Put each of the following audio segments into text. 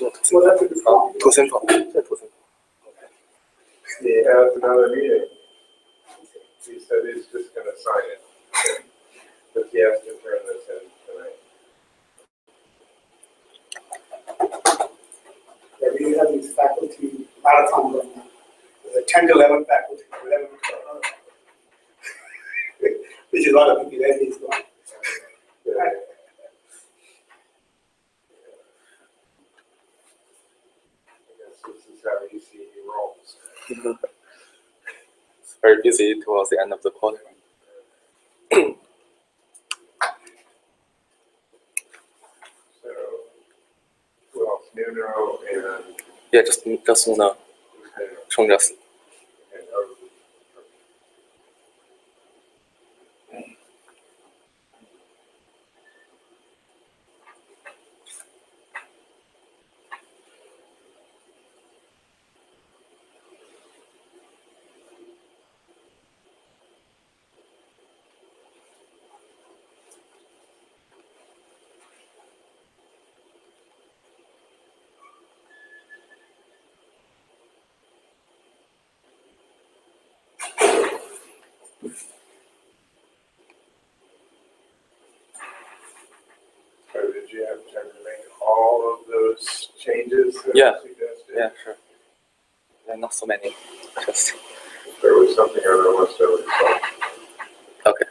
Well, that Yeah, He has another meeting. He said he's just gonna sign it. But he has to turn this in tonight. Yeah, we have these faculty marathon ten to eleven faculty, eleven to twelve. Which is a lot of people, that is going. Yeah. very busy towards the end of the quarter. yeah, just just Nuno, okay. Chung just. Yeah. Yeah, sure. Yeah, not so many. There was something I saw. okay.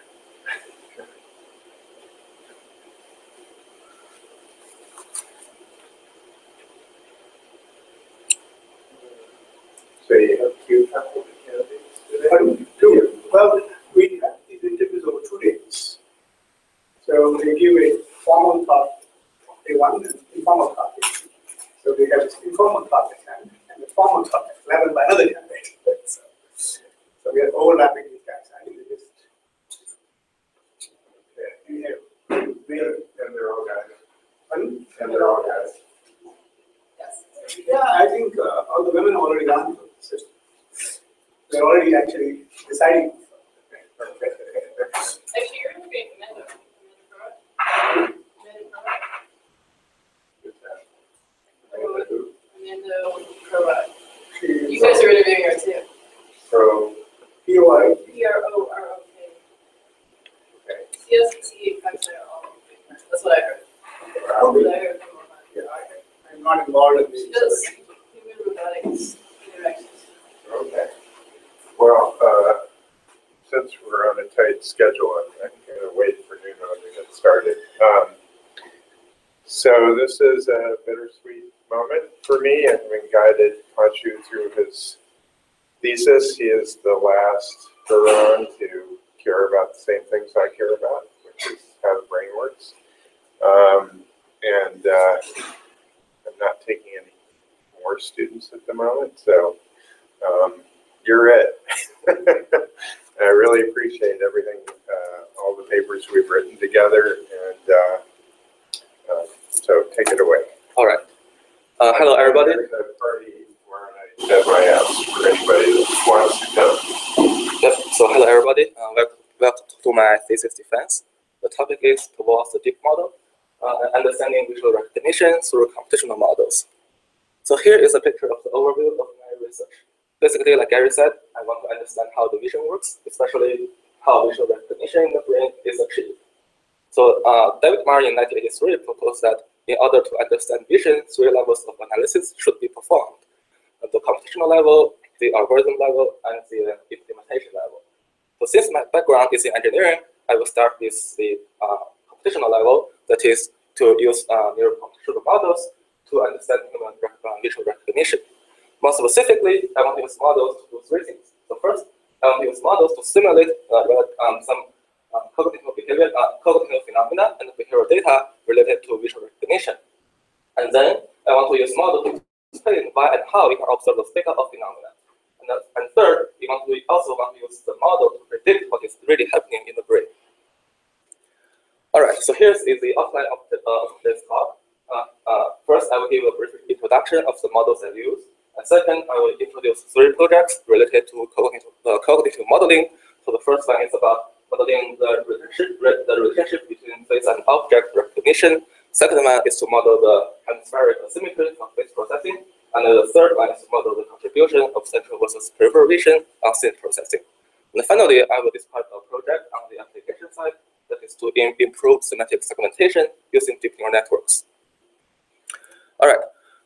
So you have two faculty candidates today? Pardon? Two, well, we have these interviews over two days. So they give a formal talk, they want an informal talk. So we have this informal talk at hand and the formal talk at by another candidate. So so we are overlapping these guys, I think they just. We have, we have, And they're all guys. pardon? And they're all guys. Yeah, I think uh, all the women have already gone through the system. They're already actually deciding. Actually, you're interviewing Amanda. Amanda Crowe? Amanda Crowe. You guys are interviewing her too. So, POI, P R O R O K. C S T five zero. That's what I heard. That's probably, what I heard from her. yeah, I, I'm not involved in She this. does human robotics interactions. okay. Well, uh, since we're on a tight schedule, I'm, I'm gonna wait for Nuno to get started. Um, so this is a bittersweet moment for me, and we guided Panqu through his thesis. He is the last Huron to care about the same things I care about, which is how the brain works. Um, and uh, I'm not taking any more students at the moment, so um, you're it. I really appreciate everything, uh, all the papers we've written together, and uh, uh, so take it away. All right. Uh, hello, everybody. There's a party where I have my ass for anybody that wants to come. Yep. So hello, everybody. Uh, welcome, welcome to my thesis defense. The topic is towards the deep model, uh, and understanding visual recognition through computational models. So here is a picture of the overview of my research. Basically, like Gary said, I want to understand how the vision works, especially how visual recognition in the brain is achieved. So uh, David Marr in 1983 proposed that in order to understand vision, three levels of analysis should be performed. At the computational level, the algorithm level, and the implementation level. So since my background is in engineering, I will start with the uh, computational level, that is to use uh, neural computational models to understand human uh, visual recognition. More specifically, I want to use models to do three things. So first, I want to use models to simulate uh, um, some uh, cognitive behavior, uh, cognitive phenomena and behavioral data related to visual recognition. And then I want to use models to explain why and how we can observe the data of phenomena. And, and third, we want to we also want to use the model to predict what is really happening in the brain. All right, so here's is the outline of uh, this talk. Uh, uh, first, I will give a brief introduction of the models I use. And second, I will introduce three projects related to cognitive, uh, cognitive modeling. So the first one is about modeling the relationship, the relationship between face and object recognition. Second one is to model the hemispheric asymmetry of face processing. And the third one is to model the contribution of central versus peripheral vision on scene processing. And finally, I will describe a project on the application side that is to improve semantic segmentation using deep neural networks. All right,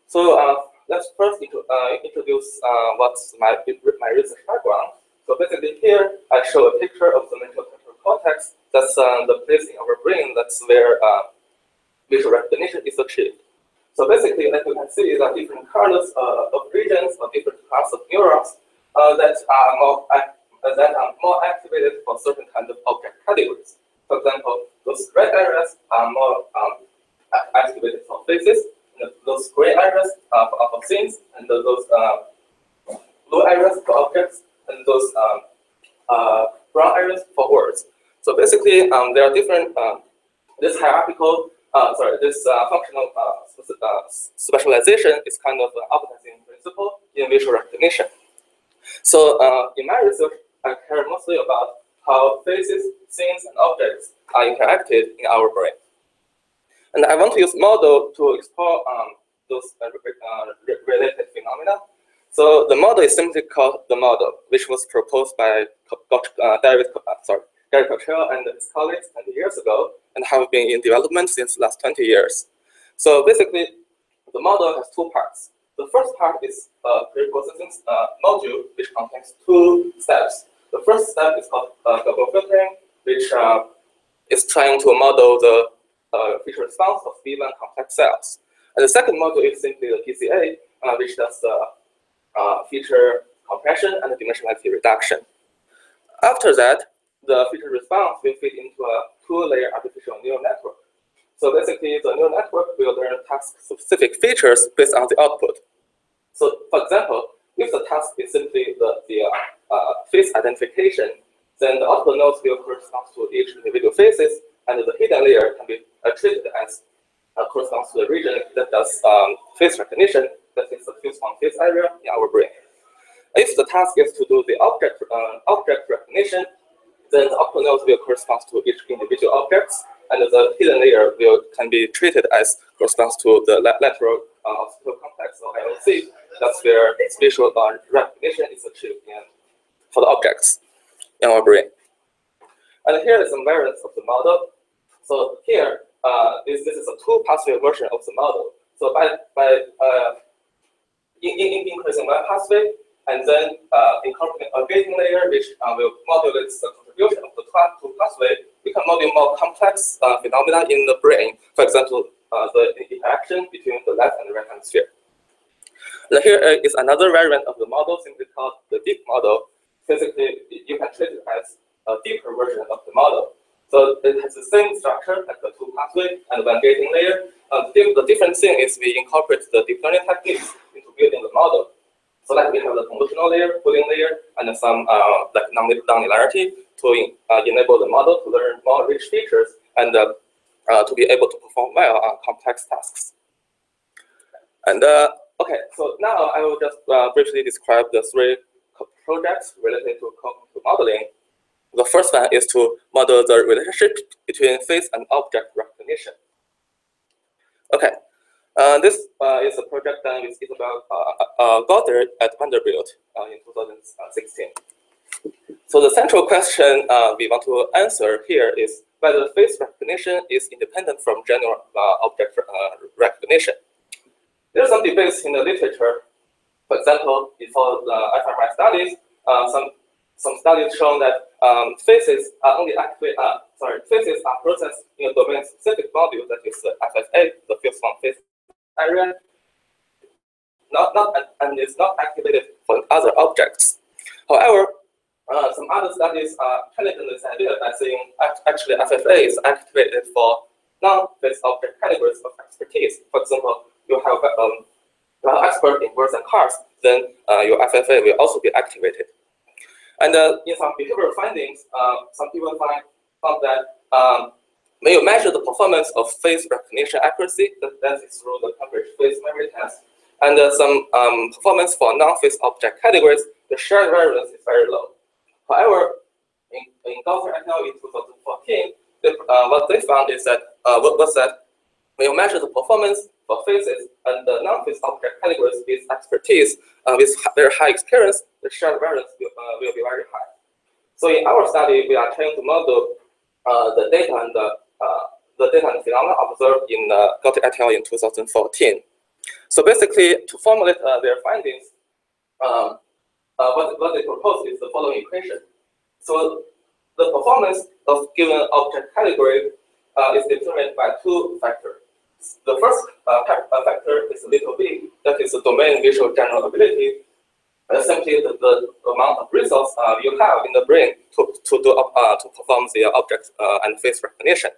so uh, let's first uh, introduce uh, what's my, my research background. So basically here, I show a picture of the ventral temporal cortex. That's uh, the place in our brain that's where uh, visual recognition is achieved. So basically, like you can see, there are different colors uh, of regions or different class of neurons that are more that are more activated for certain kind of object categories. For example, those red areas are more um, activated for faces, those gray areas are for, are for scenes, and those uh, blue areas for objects, and those um, uh, brown areas for words. So basically, um, there are different. Um, this hierarchical, uh, sorry, this uh, functional uh, specialization is kind of an advertising principle in visual recognition. So in my research, I care mostly about how faces, scenes, and objects are interacted in our brain. And I want to use model to explore um, those uh, uh, related phenomena. So the model is simply called the model, which was proposed by uh, David, uh, sorry, Gary Cottrell and his colleagues 20 years ago, and have been in development since the last 20 years. So basically, the model has two parts. The first part is a pre-processing uh, module, which contains two steps. The first step is called uh, Gabor filtering, which uh, is trying to model the uh, feature response of V1 complex cells. And the second model is simply the PCA, uh, which does the uh, feature compression and dimensionality reduction. After that, the feature response will fit into a two-layer artificial neural network. So basically, the neural network will learn task-specific features based on the output. So, for example, if the task is simply the, the uh, uh, face identification, then the output nodes will correspond to each individual faces, and the hidden layer can be treated as uh, corresponds to the region that does um, face recognition, that is the fusiform face area in our brain. If the task is to do the object uh, object recognition, then the output nodes will correspond to each individual objects, and the hidden layer will can be treated as corresponds to the la- lateral uh, occipital complex or LOC. That's where spatial uh, recognition is achieved in, for the objects in our brain. And here is some variants of the model. So here, uh, this, this is a two pathway version of the model. So by, by uh, in, in, in increasing one pathway, and then uh, incorporating a gating layer, which uh, will modulate the contribution of the two pathway, we can model more complex uh, phenomena in the brain. For example, the interaction between the left and the right hemisphere. And here uh, is another variant of the model, simply called the deep model. Basically, you can treat it as a deeper version of the model. So it has the same structure as the two pathway and one gating layer. Uh, the, different thing is we incorporate the deep learning techniques into building the model. So like we have the convolutional layer, pooling layer, and some uh, like non- nonlinearity to uh, enable the model to learn more rich features and uh, uh, to be able to perform well on complex tasks. And uh, okay, so now I will just uh, briefly describe the three projects related to modeling. The first one is to model the relationship between face and object recognition. Okay, uh, this uh, is a project done with Isabel uh, Gauthier at Vanderbilt in 2016. So the central question we want to answer here is whether face recognition is independent from general uh, object uh, recognition. There are some debates in the literature. For example, before the fMRI studies, uh, some some studies shown that um, faces are only activate, uh, sorry, faces are processed in a domain-specific module that is the FFA, the fusiform face area, not not and- and is not activated for other objects. However, uh, some other studies are challenging this idea by saying actually FFA is activated for non-face object categories of expertise. For example, you have um, are expert in words and cars, then uh, your FFA will also be activated. And uh, in some behavioral findings, uh, some people find found that um, when you measure the performance of face recognition accuracy, that is through the Cambridge face memory test, and uh, some um, performance for non-face object categories, the shared variance is very low. However, in, in et al. in 2014, they, uh, what they found is that uh, was that when you measure the performance for faces and the non-face object categories with expertise, uh, with very high experience, the shared variance will, uh, will be very high. So in our study, we are trying to model uh, the data and the, uh, the data and phenomena observed in uh, et al. in 2014. So basically, to formulate uh, their findings, um, uh, what, what they propose is the following equation. So the performance of given object category uh, is determined by two factors. The first uh, uh, factor is little v, that is the domain visual general ability, uh, simply the, the amount of resource uh, you have in the brain to, to, do, uh, to perform the object uh, and face recognition.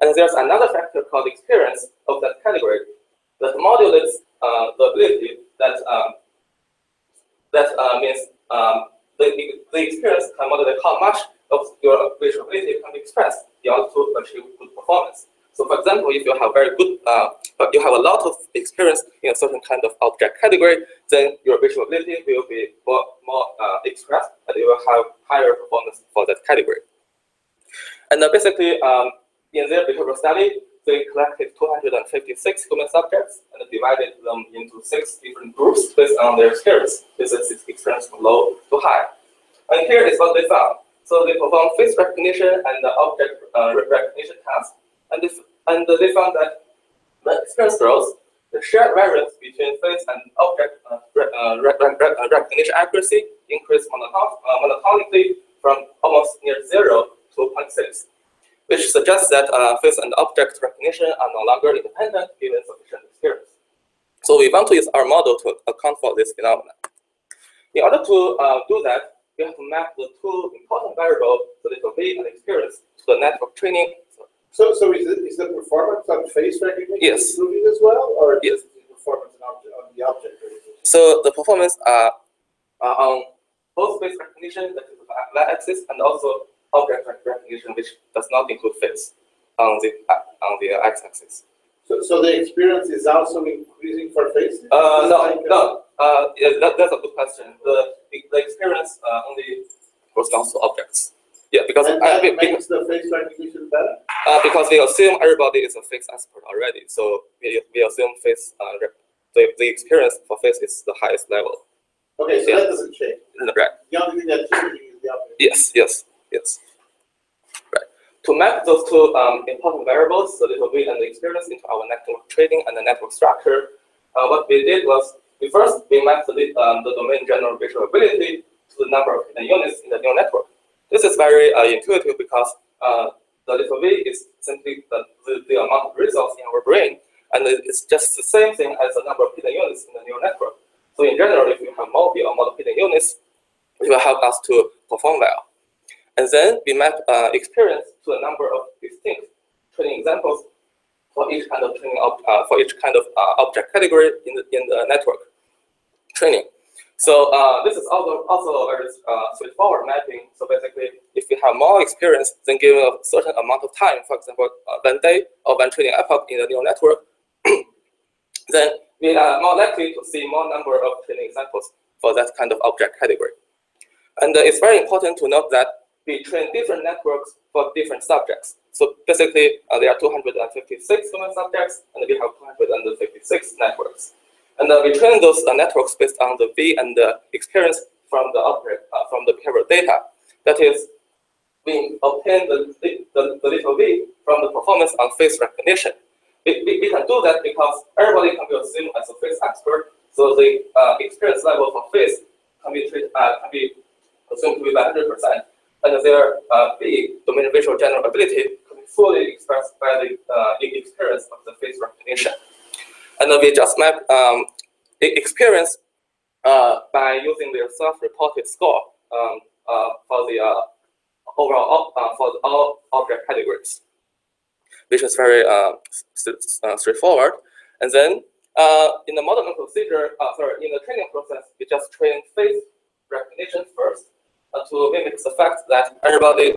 And there's another factor called experience of that category that modulates uh, the ability that um, that uh, means um, the, the experience can modulate how much of your visual ability can be expressed in order to achieve good performance. So, for example, if you have very good, uh, but you have a lot of experience in a certain kind of object category, then your visual ability will be more, more uh, expressed, and you will have higher performance for that category. And uh, basically, um, in their behavioral study, they collected 256 human subjects and divided them into six different groups based on their skills. This is experience from low to high. And here is what they found. So they performed face recognition and object uh, recognition tasks, and they, and they found that the experience grows, the shared variance between face and object uh, uh, uh, recognition accuracy increased monoton- uh, monotonically from almost near zero to 0.6 which suggests that uh, face and object recognition are no longer independent given sufficient experience. So we want to use our model to account for this phenomenon. In order to uh, do that, we have to map the two important variables, the little v and experience, to the network training. So, so is, it, is the performance on face recognition Yes. improving as well, or Yes. is the performance on, object, on the object recognition? So the performance are, are on both face recognition, that is the y-axis, and also object recognition, which does not include face on the on the x-axis. So, so the experience is also increasing for faces? Uh, no, like, uh, no. Uh, yeah, that, that's a good question. The the experience uh, only corresponds to objects. Yeah, because And that be- makes the face recognition better? uh, because we assume everybody is a face expert already, so we, we assume face uh, the, the experience for face is the highest level. Okay, so Yeah. that doesn't change. Right. The only thing that's changing is the object. Yes, yes, yes. Right. To map those two um, important variables, the little v and the experience, into our network trading and the network structure, uh, what we did was we first we mapped the, um, the domain general visual ability to the number of hidden units in the neural network. This is very uh, intuitive because uh, the little v is simply the, the, the amount of resource in our brain, and it's just the same thing as the number of hidden units in the neural network. So in general, if you have more or more hidden units, it will help us to perform well. And then we map uh, experience to a number of distinct training examples for each kind of training uh, for each kind of uh, object category in the in the network training. So uh, this is also also a very uh, straightforward mapping. So basically, if you have more experience, then given a certain amount of time, for example, uh, one day or one training epoch in the neural network, then we are more likely to see more number of training examples for that kind of object category. And uh, it's very important to note that we train different networks for different subjects. So basically, uh, there are 256 human subjects, and we have 256 networks. And uh, we train those uh, networks based on the V and the experience from the object, uh, from the behavioral data. That is, we obtain the, the, the, the little V from the performance on face recognition. We, we, we can do that because everybody can be assumed as a face expert. So the uh, experience level for face can be treated, uh, can be assumed to be 100%. And their uh, V, domain visual general ability, can be fully expressed by the uh, experience of the face recognition. And then we just map um, experience uh, by using their self-reported score um, uh, for the uh, overall uh, for the all object categories, which is very uh, uh, straightforward. And then in the modeling procedure, sorry, in the training process, we just train face recognition first to mimic the fact that everybody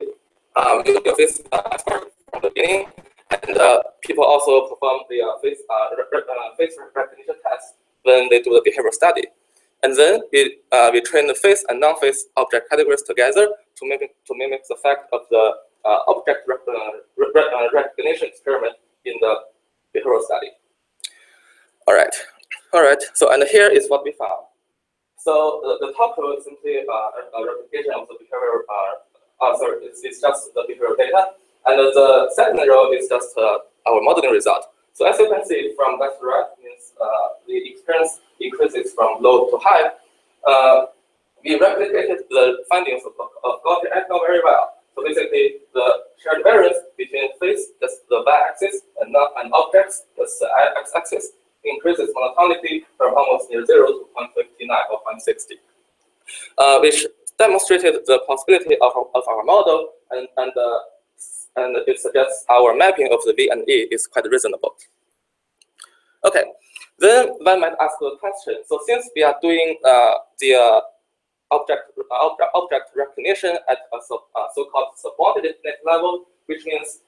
um, use your face from the beginning, and uh, people also perform the uh, face uh, uh, face recognition test when they do the behavioral study. And then we, uh, we train the face and non-face object categories together to mimic, to mimic the fact of the object rec- re- re- recognition experiment in the behavioral study. All right, all right. So and here is what we found. So the, the top row is simply uh, a replication of the behavioral. Uh, uh, sorry, it's, it's just the behavioral data, and the second row is just uh, our modeling result. So as you can see from left to right, means uh, the experience increases from low to high. Uh, we replicated the findings of, of Gauthier et al. very well. So basically, the shared variance between phase, that's the y-axis, and, not, and objects, that's the x-axis, increases monotonically from almost near zero to 0.59 or 0.60, uh, which demonstrated the possibility of, of our model, and, and, uh, and it suggests our mapping of the V and E is quite reasonable. Okay, then one might ask the question, so since we are doing uh, the uh, object, object, recognition at a so, uh, so-called subordinate level, which means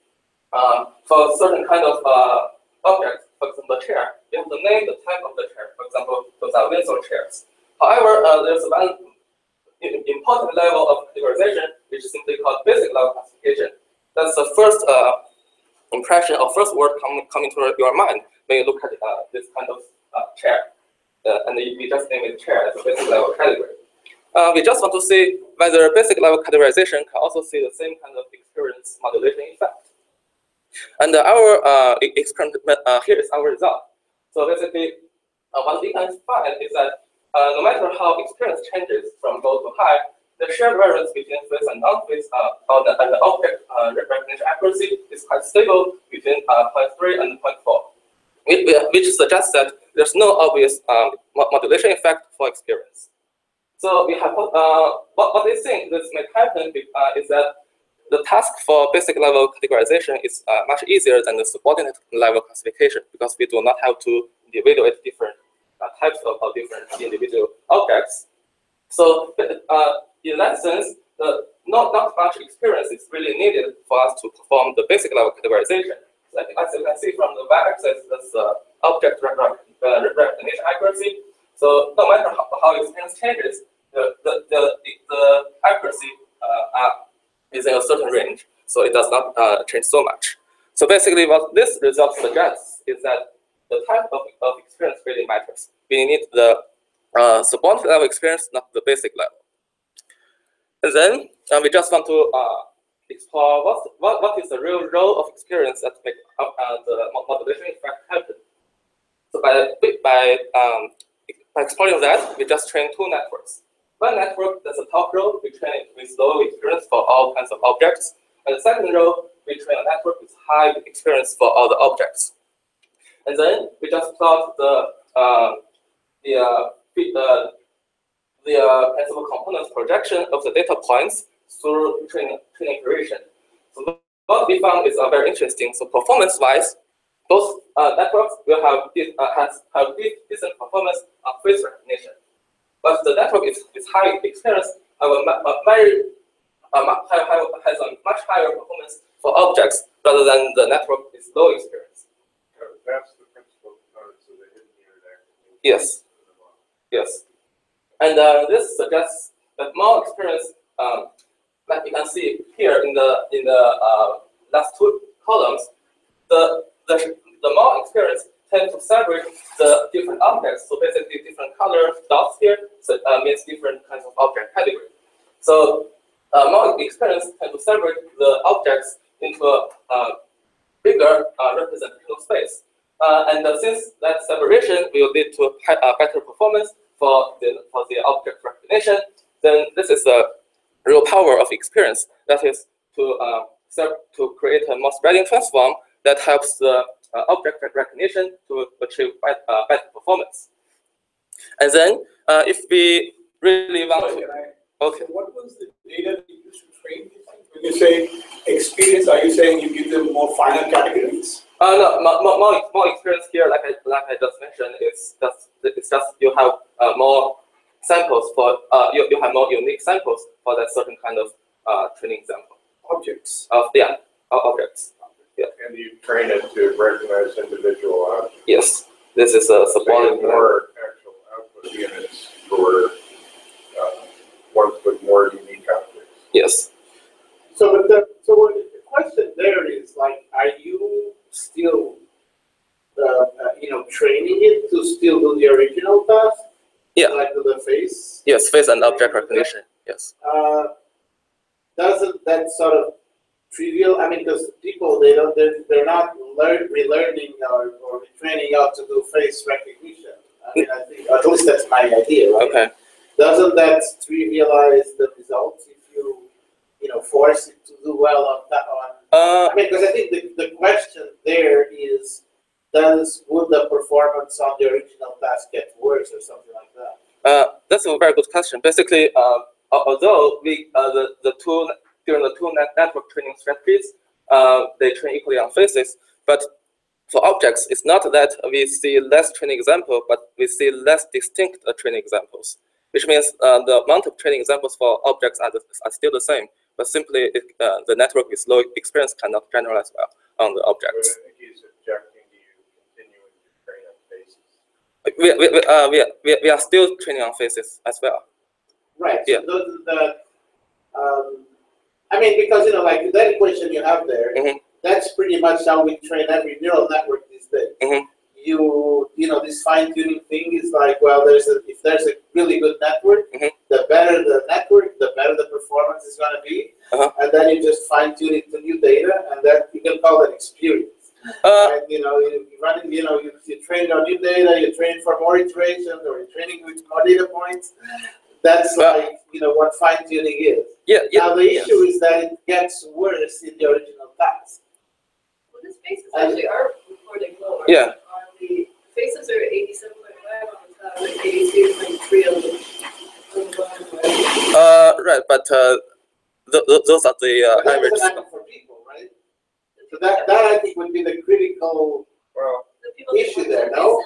um, for certain kind of uh, object, for example, the chair, you have to name the type of the chair. For example, those are Windsor chairs. However, uh, there's one important level of categorization, which is simply called basic level classification. That's the first uh, impression or first word coming coming to your mind when you look at uh, this kind of uh, chair. Uh, and we just name it chair as a basic level category. Uh, we just want to see whether basic level categorization can also see the same kind of experience modulation effect. And our uh, experiment uh, here is our result. So basically, uh, what we can find is that uh, no matter how experience changes from low to high, the shared variance between phase and non-phase uh, on the, and the object uh, recognition accuracy is quite stable between uh, 0.3 and 0.4, which suggests that there's no obvious um, modulation effect for experience. So we have uh, what, what they think this may happen uh, is that the task for basic level categorization is uh, much easier than the subordinate level classification because we do not have to individuate different uh, types of, different individual objects. So uh, in that sense, not, not much experience is really needed for us to perform the basic level categorization. As you can see from the y-axis, that's uh, object recognition accuracy. So no matter how, how experience changes, the, the, the, the accuracy uh, is in a certain range, so it does not uh, change so much. So basically what this result suggests is that the type of, of experience really matters. We need the uh, subordinate level experience, not the basic level. And then uh, we just want to uh, explore what, what, what is the real role of experience that make uh, the modulation effect happen. So by, by, um, by exploring that, we just train two networks. One network, that's the top row, we train it with low experience for all kinds of objects. And the second row, we train a network with high experience for all the objects. And then we just plot the uh, the uh, the, the uh, principal components projection of the data points through training, training iteration. So what we found is uh, very interesting. So performance-wise, both uh, networks will have uh, has have decent performance of face recognition but the network is, is high experience a, very have, has a much higher performance for objects rather than the network is low experience. That's the principal components of the hidden unit. Yes. Yes. And uh, this suggests that more experience, um, like you can see here in the in the uh, last two columns, the the the more experience tend to separate the different objects. So basically, different color dots here so, uh, means different kinds of object category. So uh, more experience tend to separate the objects into a uh, bigger uh, representational space. Uh, and uh, since that separation will lead to a better performance for the, for the object recognition, then this is the real power of experience. That is to, to create a more spreading transform that helps the uh, object recognition to achieve better, uh, better performance. And then uh, if we really want to, okay. What was the data you used to train? When you say experience, are you saying you give them more finer categories? Uh, no, more, more, more experience here, like I, like I just mentioned, is just, it's just you have uh, more samples for, uh, you, you have more unique samples for that certain kind of uh, training example. Objects. Of, yeah, objects. And you train it to recognize individual objects. Yes, this is a So you supporting. have more actual output units for, uh, ones with more unique objects. Yes. So, but the, so what, the question there is like, are you still uh, uh, you know, training it to still do the original task? Yeah. Like do the face? Yes, face and object recognition. Yes. Uh, doesn't that sort of trivial, I mean, because people, they don't, they're, they're not learn, relearning or, or retraining how to do face recognition. I mean, I think, at least that's my idea, right? Okay. Doesn't that trivialize the results if you, you know, force it to do well on that, on Uh, I mean, because I think the, the question there is, does, would the performance on the original task get worse or something like that? Uh, that's a very good question. Basically, uh, although we uh, the the two during the two net network training strategies, uh, they train equally on faces, but for objects, it's not that we see less training example, but we see less distinct uh, training examples, which means uh, the amount of training examples for objects are, the, are still the same, but simply it, uh, the network with low experience cannot generalize well on the objects. think he's objecting to you continuing to train on faces. We, we, we, uh, we, are- we, we are still training on faces as well. Right, Yeah. so doesn't that, um, I mean, because, you know, like that equation you have there, Mhm. that's pretty much how we train every neural network these days. Mhm. You, you know, this fine tuning thing is like, well, there's a, if there's a really good network, Mhm. the better the network, the better the performance is gonna be. Uh-huh. And then you just fine tune it to new data, and then you can call that experience. Uh, And, you know, you you run, you know, you, you train on new data, you train for more iterations, or you're training with more data points. That's Well- like, you know, what fine tuning is. yeah, yeah. Now, the yes. issue is that it gets worse in the original task. Well, these faces actually are recording lower. Yeah. On the, faces are eighty-seven point five on the top, and eighty-two point three on the, bottom. right? Uh, right, but uh, th- th- those are the uh, But that average. doesn't for people, right? So that, that I think would be the critical, Well, The Issue there, no?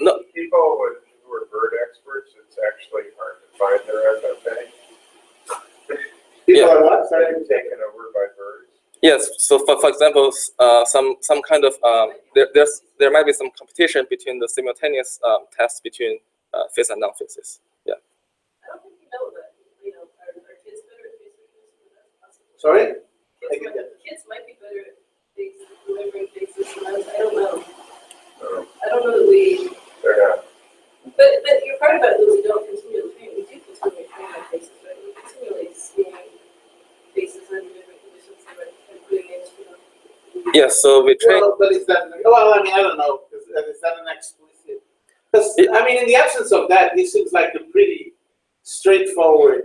No. people with, who are bird experts, it's actually hard to find their FFA. people Yeah. are what, sorry? They're taken over by birds. Yes. So, for, for example, uh, some some kind of um, there, there's there might be some competition between the simultaneous um, tests between uh, face and non-faces. Yeah. I don't think we know that, you know, are, are kids better at face recognition? Sorry? Kids I get might, kids might be better at face, remembering faces than I don't know. No, I don't know that we, they're not. but, but you're part about it is we don't continually train, we do continually train on faces, right? We continually seeing faces under different conditions and we're- and putting it, you know. Yes. So we try. Well, but is that, well, I mean, I don't know, is is that an explicit? Because, I mean, in the absence of that, this seems like a pretty straightforward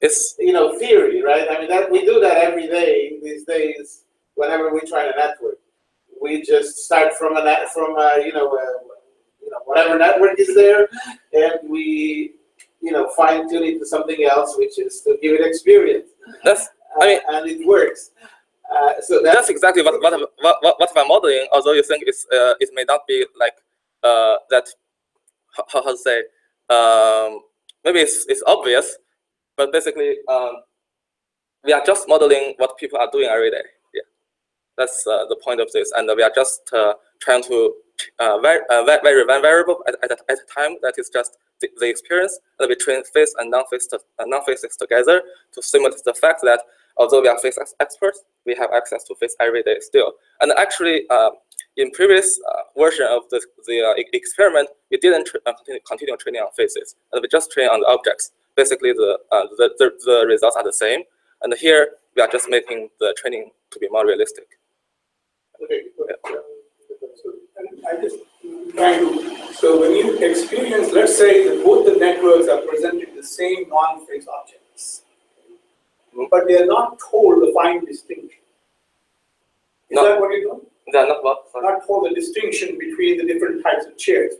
It's you know, theory, right? I mean, that we do that every day these days. Whenever we try a network, we just start from a net, from a, you know, a, you know, whatever network is there, and we, you know, fine tune it to something else, which is to give it experience. that's I mean- and it works. Uh, so that's that's exactly what what what what, we're modeling. Although you think it's uh, it may not be like uh, that. How, how to say? Um, maybe it's it's obvious, but basically um, we are just modeling what people are doing every day. Yeah, that's uh, the point of this, and we are just uh, trying to vary, va- vary one variable at, at, at a time that is just the, the experience, train face and non-face non-faces together to simulate the fact that although we are face experts, we have access to face every day still. And actually, um, in previous uh, version of the, the uh, experiment, we didn't uh, continue, continue training on faces, and we just train on the objects. Basically, the, uh, the, the, the results are the same. And here, we are just making the training to be more realistic. okay. And I just trying so when you experience, let's say that both the networks are presenting the same non-face objects, Mhm. But they are not told the fine distinction. Is No. that what you're doing? They are not what? Sorry. Not told the distinction between the different types of chairs.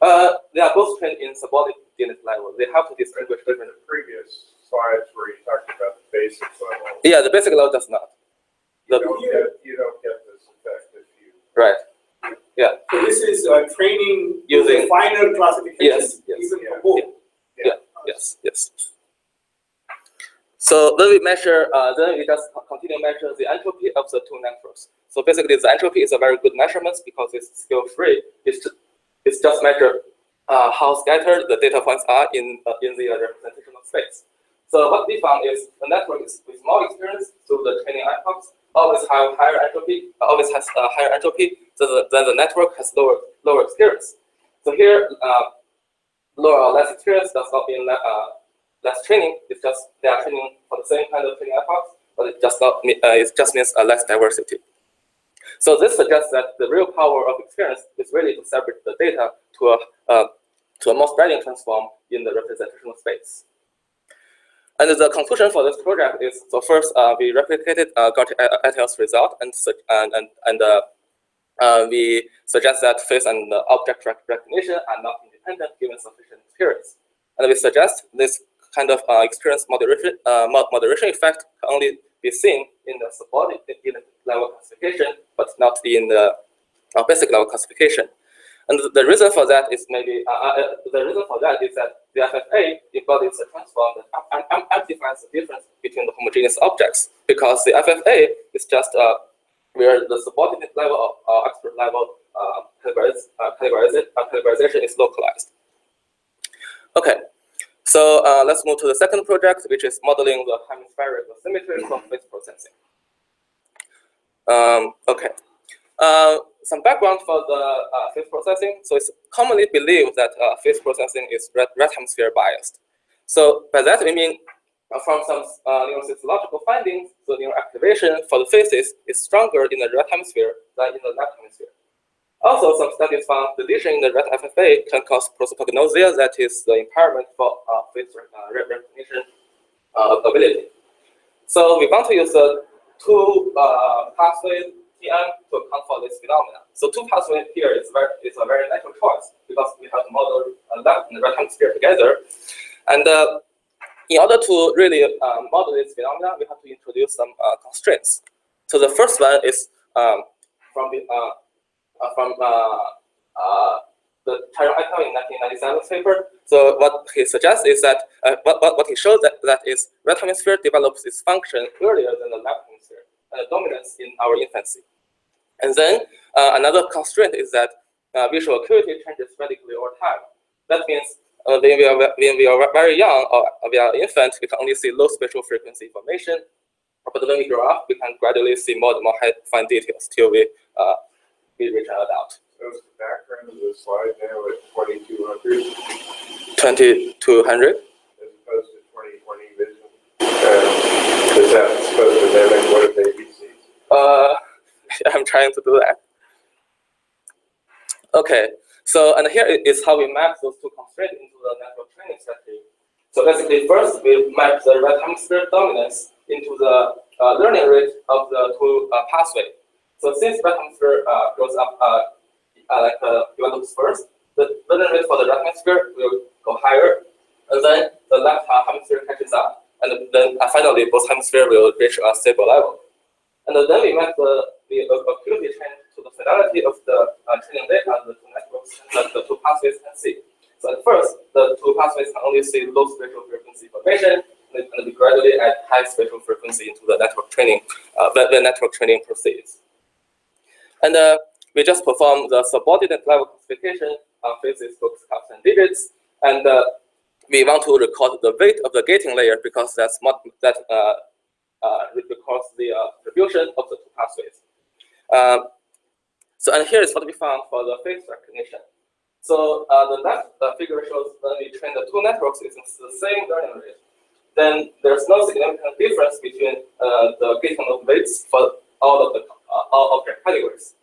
Uh, they are both trained in subordinate unit level. They have to distinguish In different. the previous slides where you talked about the basic level, Yeah, the basic level does not. you The- don't get, you don't get this effect if you. Right. Yeah. So this is uh, training Using- using finer classification, Yes, yes, even yeah, for both. Yes, yes. So then we measure, uh, then we just co- continue measure the entropy of the two networks. So basically, the entropy is a very good measurement because it's scale free. It's ju- it's just measure uh, how scattered the data points are in uh, in the uh, representational space. So what we found is the network is with more experience through the training epochs always have higher entropy, always has a higher entropy then the, the network has lower lower experience. So here, uh, lower or less experience does not mean uh, less training. It's just they are training for the same kind of training networks, but it just not uh, it just means uh, less diversity. So this suggests that the real power of experience is really to separate the data to a uh, to a more spreading transform in the representational space. And the conclusion for this project is so first uh, we replicated uh, et al.'s result and and and, uh, uh, we suggest that face and uh, object recognition are not independent given sufficient experience. And we suggest this kind of uh, experience moderation uh, moderation effect can only be seen in the subordinate in the level classification, but not in the uh, basic level classification. And the- the reason for that is maybe uh, uh, uh, the reason for that is that the FFA embodies a transform that am- am- amplifies the difference between the homogeneous objects because the FFA is just where the subordinate level of uh, expert level categoriz- categorization is localized. Okay, so uh, let's move to the second project, which is modeling the hemispheric symmetry from face processing. Um, okay, uh, some background for the uh, processing. So it's commonly believed that uh, processing is red, red hemisphere biased. So by that we mean uh, from some uh, neurophysiological findings, the neuroactivation for the faces is stronger in the right hemisphere than in the left hemisphere. Also, some studies found deletion in the red FFA can cause prosopagnosia, that is the impairment for uh, face uh, recognition uh, ability. So we want to use the two uh, pathways to account for this phenomenon. So two pathways here is very is a very natural choice because we have to model uh, left and the right hemisphere together, and uh, in order to really uh, model this phenomenon, we have to introduce some uh, constraints. So the first one is um, from the uh, from uh, uh, the Chiron et al. in 1997 paper. So what he suggests is that uh, what, what, what he showed that, that is right hemisphere develops its function earlier than the left hemisphere, and dominance in our infancy. And then another constraint is that visual acuity changes radically over time. That means uh, when, we are, when we are very young or we are infant, we can only see low spatial frequency information. But when we grow up, we can gradually see more and more fine details till we, uh, reach an adult. So the background of the slide now at twenty-two hundred 2200. as opposed to twenty-twenty vision? Um, Is that supposed to mimic what a baby sees? Uh, I'm trying to do that. Okay, so and here is how we map those two constraints into the network training strategy. So basically, first we map the right hemisphere dominance into the uh, learning rate of the two uh, pathway. So since right hemisphere uh, grows up, uh, uh, like uh, develops first, the learning rate for the right hemisphere will go higher, and then the left uh, hemisphere catches up, and then finally both hemispheres will reach a stable level. And then we map the, the acuity change to the fidelity of the training data and the two networks that the two pathways can see. So at first, the two pathways can only see low spatial frequency information, and we gradually add high spatial frequency into the network training uh, when the network training proceeds. And uh, we just perform the subordinate level classification on faces, books, cups, and digits, and uh, we want to record the weight of the gating layer because that's what that uh, uh, records the uh, distribution of the two pathways. Um, so, and here is what we found for the face recognition. So, uh, the left uh, figure shows when we train the two networks using the same learning rate, then there's no significant difference between uh, the gating of weights for all of the uh, all object categories.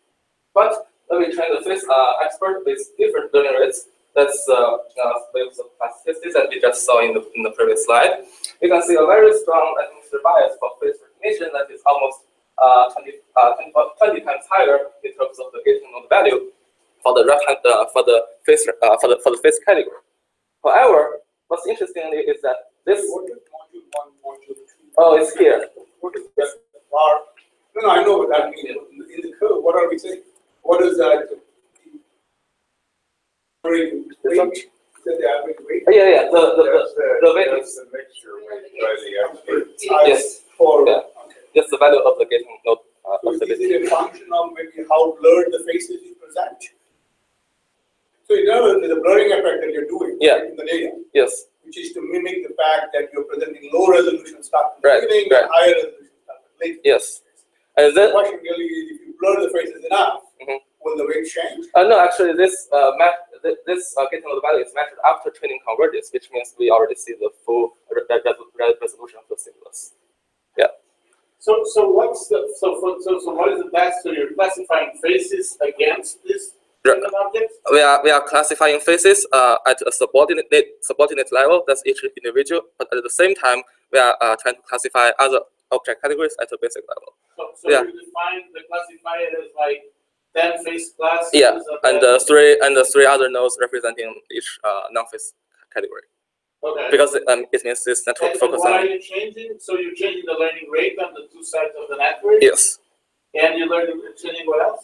But when we train the face uh, expert with different learning rates, that's uh, uh, waves of plasticity that we just saw in the, in the previous slide. You can see a very strong atmosphere bias for face recognition that is almost uh, 20, uh, 20, 20 times higher in terms of the gating node value for the left hand, uh, for the face uh, for the for the face category. However, what's interestingly is that this What is module one, module two? oh it's here. What is that bar? No, no, I know what that means. In the- in the curve, what are we saying? What is that? Average This one? weight? Is that the average weight? Yeah, yeah. The the, the, That's the, the weight that's the mixture weight by the expert. Yes. For, Yeah. okay. just the value of the gating node uh, So of the is it a function of maybe how blurred the faces you present? So in other words, there's a blurring effect that you're doing Yeah. right, in the data, yes which is to mimic the fact that you're presenting low resolution stuff in the Right, beginning right. and higher resolution stuff later. yes, and The question really is if you blur the faces enough, Mhm. will the weight change? Uh, no, actually, this uh, match, thi- this uh, getting of the value is measured after training convergence, which means we already see the full re- re- re- resolution of the stimulus. Yeah. So, so what's the, so, for- so, so what is the task? So you're classifying faces against this random object? We are we are classifying faces uh, at a subordinate subordinate level. That's each individual, but at the same time, we are uh, trying to classify other object categories at a basic level. So, so Yeah. you define the classifier as like ten face classes? Yeah, and the three and the three other nodes representing each uh, non-face category Okay. because um, it means this network And focus what are you changing? So you're changing the learning rate on the two sides of the network? yes. And you're learning, changing what else?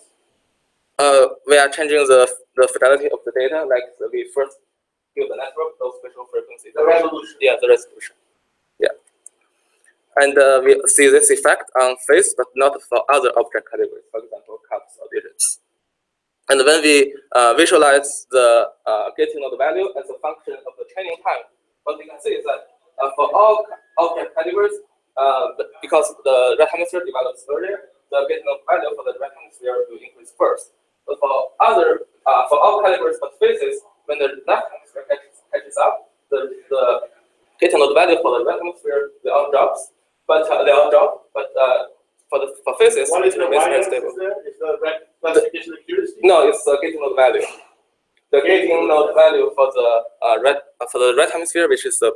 Uh, we are changing the the fidelity of the data, like the, we first give the network those spatial frequencies. The resolution. Yeah, the resolution. Yeah. And uh, we see this effect on face, but not for other object categories, for example, cups or digits. And when we uh, visualize the uh, gating of the value as a function of the training time, what we can see is that uh, for all object categories, uh, because the right hemisphere develops earlier, the gating of value for the right hemisphere will increase first. But for other, for all categories but faces, when the left hemisphere catches, catches up, the, the gating of the value for the right hemisphere, they all drops, but uh, they all drop, but uh, for the for faces, What is the remains stable. Is the classification accuracy? No, it's the gating node value. The gating node value for the uh, red uh, for the red hemisphere, which is the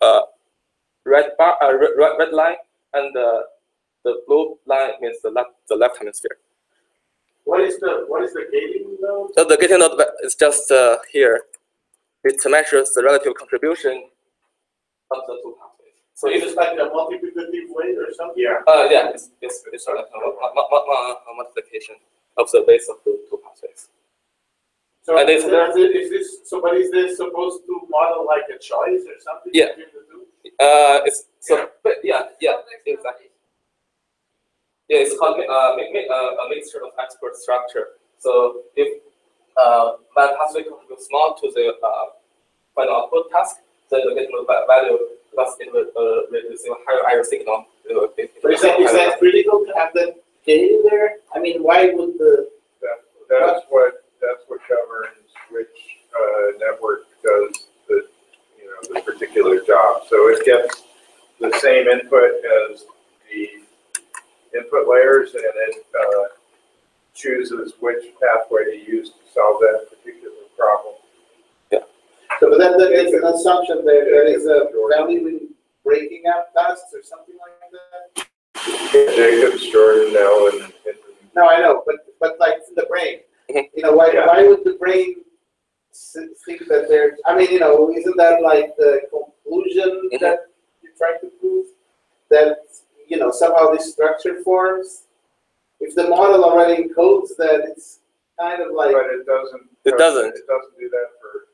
uh, red bar, uh, red, red, line, and the the blue line means the left the left hemisphere. What is the, what is the gating node? So the gating node is just uh, here. It measures the relative contribution of the two. So is it like a multiplicative weight or something? Yeah, Uh, yeah, it's, it's, it's sort of a, mu- mu- mu- mu- a multiplication of the base of the two pathways. So And is this, is this, so but is this supposed to model like a choice or something? Yeah. between the two? Uh, it's so, but yeah, yeah, exactly. Yeah, it's called uh, uh, a mixture of expert structure. So if uh, one pathway contributes small to the uh, final output task, then the get va- value because it will uh, will receive a higher error signal. It will be- But is that, is that critical to have that gating there? I mean, why would the, that, that's what, that's what governs which, uh, network does the, you know, the particular job. So it gets the same input as the input layers and it, uh, chooses which pathway to use to solve that particular problem. So but that, that is an assumption that there is a value in breaking up tasks or something like that? Jacobs, Jordan, Nowlan, and No, I know, but, but like in the brain, Mhm. you know, why, Yeah. why would the brain s- think that there, I mean, you know, isn't that like the conclusion Mhm. that you're trying to prove? That, you know, somehow this structure forms? If the model already encodes that, it's kind of like, But it doesn't. It doesn't. It doesn't do that for anything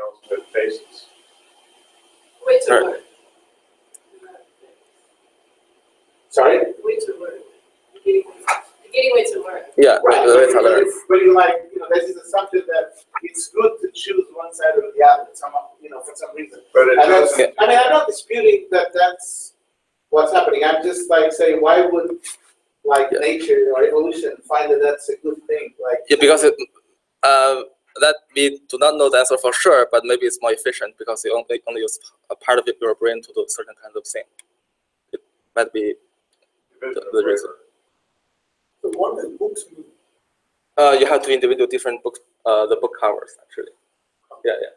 else but faces. Way to Right. learn. sorry? Way to learn. Getting, getting way to learn. Yeah, Right, the but way to learn. if- but you like, you know, there's this assumption that it's good to choose one side or the other, somehow, you know, for some reason. But it doesn't, I mean, I'm not disputing that that's what's happening, I'm just like saying, why would like Yeah. nature or evolution find that that's a good thing, like? Yeah, because it, uh, that we do not know the answer for sure, but maybe it's more efficient because you only, only use a part of your brain to do certain kind of thing. It might be of the reason. So what does books mean? Uh, you have to individual different books, uh, the book covers actually. Yeah, yeah.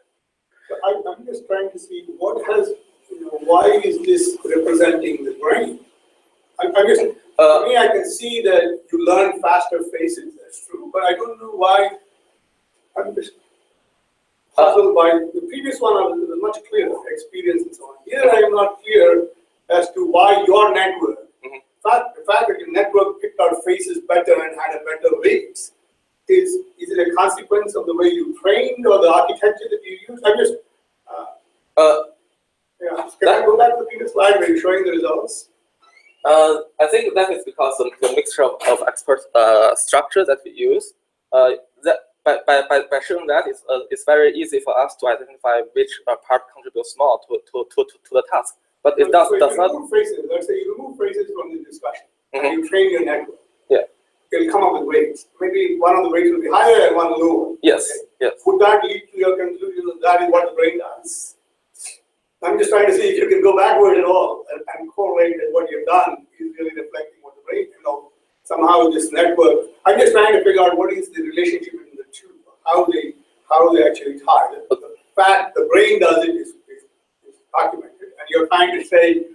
So I, I'm just trying to see what has, you know, why is this representing the brain? I, I guess, Uh, for me, I can see that you learn faster faces, that's true, but I don't know why. I'm just puzzled by, the previous one, I was much clearer, experience and so on. Here, I am not clear as to why your network, Mhm. fact, the fact that your network picked out faces better and had a better weights, is, is it a consequence of the way you trained or the architecture that you used? I'm just, uh, uh, yeah, can I go back to the previous slide where you're showing the results? Uh, I think that is because of the mixture of, of expert uh, structure that we use. Uh, that by, by, by, by showing that, it's, uh, it's very easy for us to identify which uh, part contributes more to, to, to, to, to the task. But it does, So does not. phrases, let's say you remove phrases from the discussion, Mhm. and you train your network. Yeah. it'll come up with weights. Maybe one of the weights will be higher and one lower. Yes, yes. Would that lead to your conclusion that that is what the brain does? I'm just trying to see if you can go backward at all and, and correlate that what you've done is really reflecting what the brain, you know, somehow this network. I'm just trying to figure out what is the relationship between the two, how they, how they actually tie. The, the fact the brain does it is, is, is documented, and you're trying to say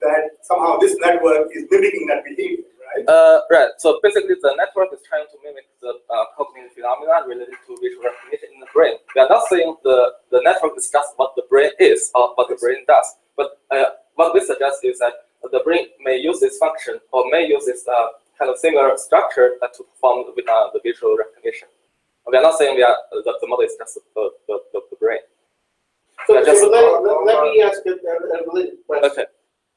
that somehow this network is mimicking that behavior, right? Uh, right. So basically, the network is trying to mimic the uh, cognitive phenomena related to visual recognition in the brain. We are not saying the, the network is just what the brain is or what the brain does, but uh, what we suggest is that the brain may use this function or may use this uh, kind of similar structure uh, to perform the, uh, the visual recognition. We are not saying we are, the, the model is just the, the, the, the brain. So, just- so let, let, let me ask a, a, related question. Okay.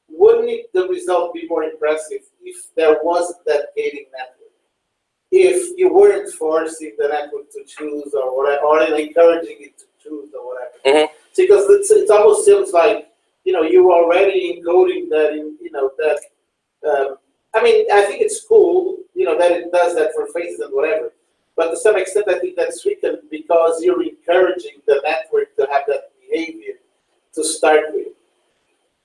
Wouldn't it, the result be more impressive if there wasn't that gating network? If you weren't forcing the network to choose or whatever, or encouraging it to choose or whatever? Mhm. Because it's, it almost seems like, you know, you already encoding that in, you know, that, um, I mean, I think it's cool, you know, that it does that for faces and whatever. But to some extent, I think that's weakened because you're encouraging the network to have that behavior to start with.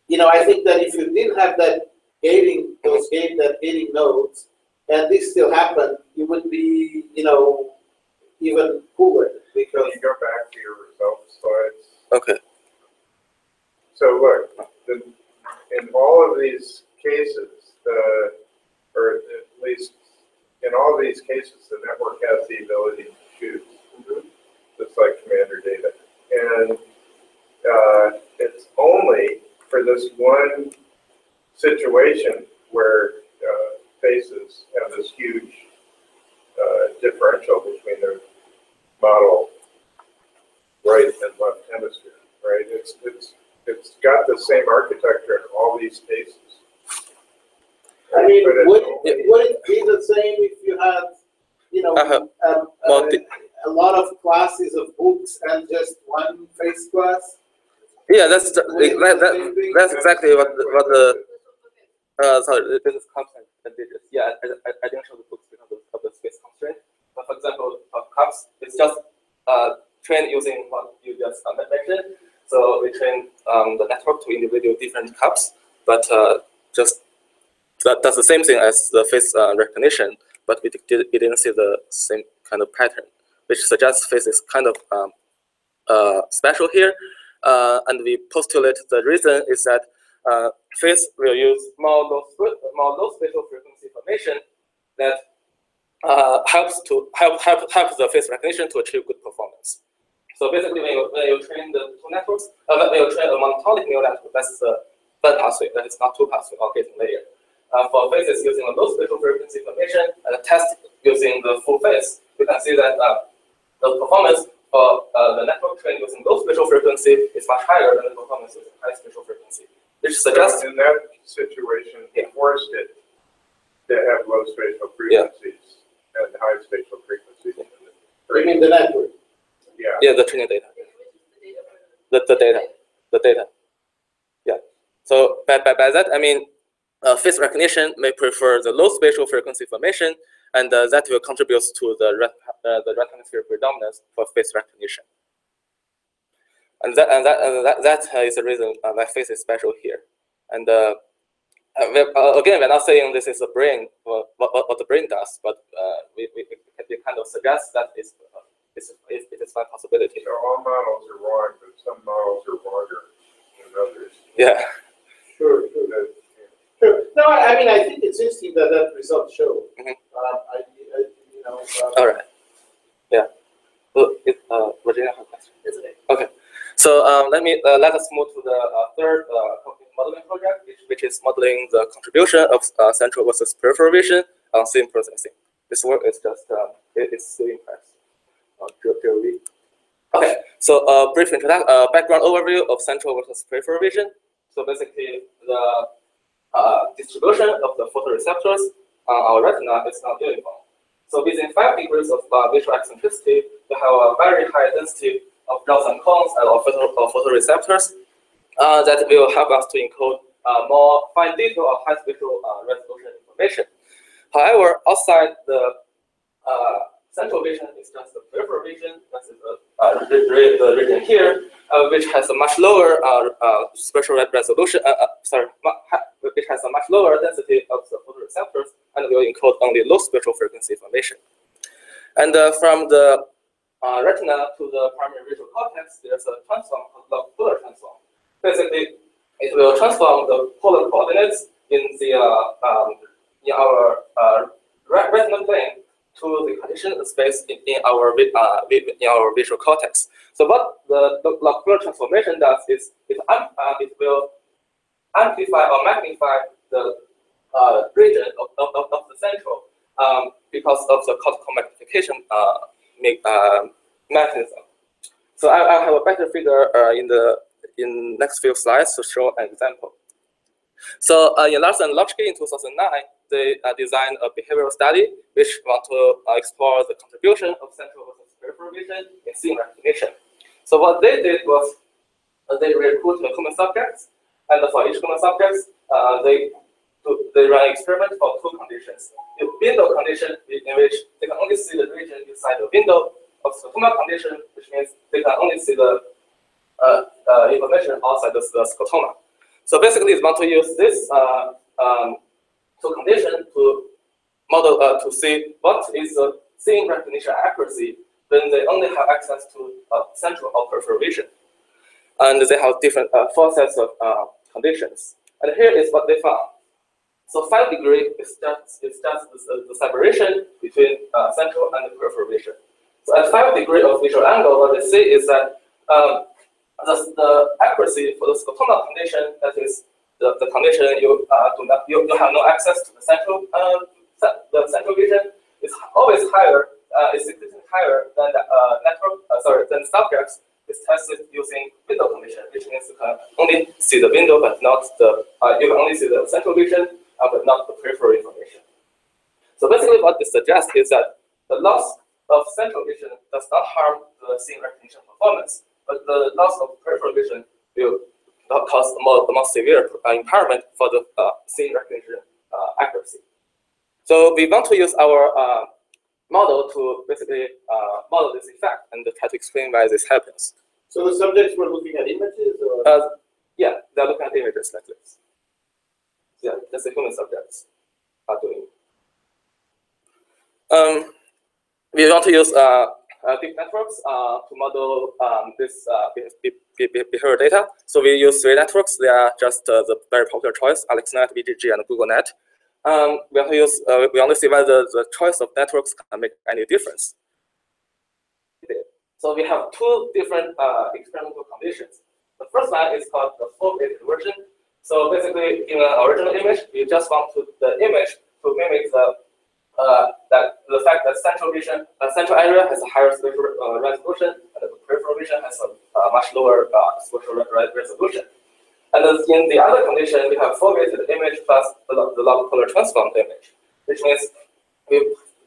You know, I think that if you didn't have that gating, those gate, that gating nodes, and this still happened, you would be, you know, even cooler Can because. you go back to your results slides? Okay. So look, the, in all of these cases, the, or at least in all these cases, the network has the ability to choose, just like commander data. And, uh, it's only for this one situation where, uh, faces have this huge, uh, differential between their model right and left hemisphere, right? It's, it's, it's got the same architecture in all these cases. I mean, But it's would, only- would it be the same if you had, you know, Uh-huh. um, uh, a lot of classes of books and just one face class? Yeah, that's the, Would it be that, the that, thing? that's exactly what the, what the uh, sorry, this is constraint and digits. Yeah, I, I, I didn't show the books because of, of the space constraint. But for example, of cups, it's just uh, trained using what you just uh, mentioned. So we train um, the network to individual different cups, but uh, just that, does the same thing as the face uh, recognition, but we, did, we didn't see the same kind of pattern, which suggests face is kind of um, uh, special here. Uh, and we postulate the reason is that uh, face will use more low, more low spatial frequency information that uh, helps to help, help help the face recognition to achieve good performance. So basically, when you, when you train the two networks, uh, when you train a monotonic neural network, that's the third pathway, that is not two pathway or gating layer. Uh, for faces using a low spatial frequency information and a test using the full face, you can see that uh, the performance for uh, the network trained using low spatial frequency is much higher than the performance using high spatial frequency, which suggests So in that situation, Yeah. forced it to have low spatial frequencies and high spatial frequencies. in the I mean, the network. Yeah, yeah the training data, the, the data, the data. Yeah. So by, by, by that I mean uh, face recognition may prefer the low spatial frequency information, and uh, that will contribute to the uh, the right hemisphere predominance for face recognition. And that and that and that, that uh, is the reason uh, why face is special here. And uh, again, we're not saying this is the brain, what, what, what the brain does, but uh, we, we, we kind of suggest that it's, uh, it's, it it is one possibility. so all models are wrong, but some models are wronger than others. Yeah. Sure, sure. That- Sure. No, I, I mean, I think it's interesting that that result showed. Mhm. Um, I, I, you know, um, All right. Yeah. Well, it, uh, Virginia has a question. That's okay. So um, let me uh, let us move to the uh, third uh, modeling project, which, which is modeling the contribution of uh, central versus peripheral vision on scene processing. This work is just uh, it, it's still in press. Uh, peer- peer review. Okay, so uh, brief introduction, uh, background overview of central versus peripheral vision. So basically, the distribution of the photoreceptors on our retina is not uniform. So within five degrees of uh, visual eccentricity, we have a very high density of rods and cones and of photo, of photoreceptors uh, that will help us to encode uh, more fine detail of high spatial uh, resolution information. However, outside the uh, central vision is just the peripheral vision, that is the, uh, region here, uh, which has a much lower uh, spatial resolution, sorry, which has a much lower density of the photoreceptors and will encode only low spatial frequency information. And from the uh, retina to the primary visual cortex, there's a transform called polar transform. Basically, it will transform the polar coordinates in the uh, um, in our uh, re- retinal plane to the Cartesian space in, in our uh, in our visual cortex. So what the, the transformation does is it uh, it will amplify or magnify the uh, region of, of, of, the central um, because of the cortical magnification uh, uh, mechanism. So I, I have a better figure uh, in the in next few slides to show an example. So uh, in Larson and Loschky in 2009, they uh, designed a behavioral study which want to uh, explore the contribution of central versus peripheral vision in scene recognition. So what they did was uh, they recruit the human subjects, and for each human subject, uh, they they run experiment for two conditions. The window condition in which they can only see the region inside the window of the scotoma condition, which means they can only see the uh, uh, information outside the, the scotoma. So basically, it's want to use this um, two condition to model uh, to see what is the scene recognition accuracy when they only have access to uh, central vision, and they have different uh, four sets of uh, conditions. And here is what they found. So five degree is just is just the, the separation between uh, central and peripheral vision. So at five degree of visual angle, what they see is that um, the, the accuracy for the scotoma condition, that is the, the condition you uh, do not you, you have no access to the central uh, the central vision is always higher, uh, is significantly higher than the network sorry than subjects is tested using window condition, which means you can only see the window but not the you can only see the central vision but not the peripheral information. So basically, what this suggests is that the loss of central vision does not harm the scene recognition performance, but the loss of peripheral vision will not cause the more, the more severe uh, impairment for the uh, scene recognition uh, accuracy. So we want to use our uh, model to basically uh, model this effect and try to explain why this happens. So the subjects were looking at images or? Uh, yeah, they're looking at images like this. Yeah, that's the human subjects are doing. Um, we want to use uh, uh, deep networks uh, to model um, this uh, be- be- be- be- behavior data. So we use three networks. They are just uh, the very popular choice: AlexNet, VGG, and GoogleNet. Um, we to use. Uh, we to see whether the choice of networks can make any difference. So we have two different uh, experimental conditions. The first one is called the foveated version. So basically, in an original image, you just want to, the image to mimic the that the fact that central vision, uh, central area has a higher spatial uh, resolution, and the peripheral vision has a uh, much lower uh, spatial re- re- resolution. And in the other condition, we have foveated image plus the, the log polar transformed image, which means we,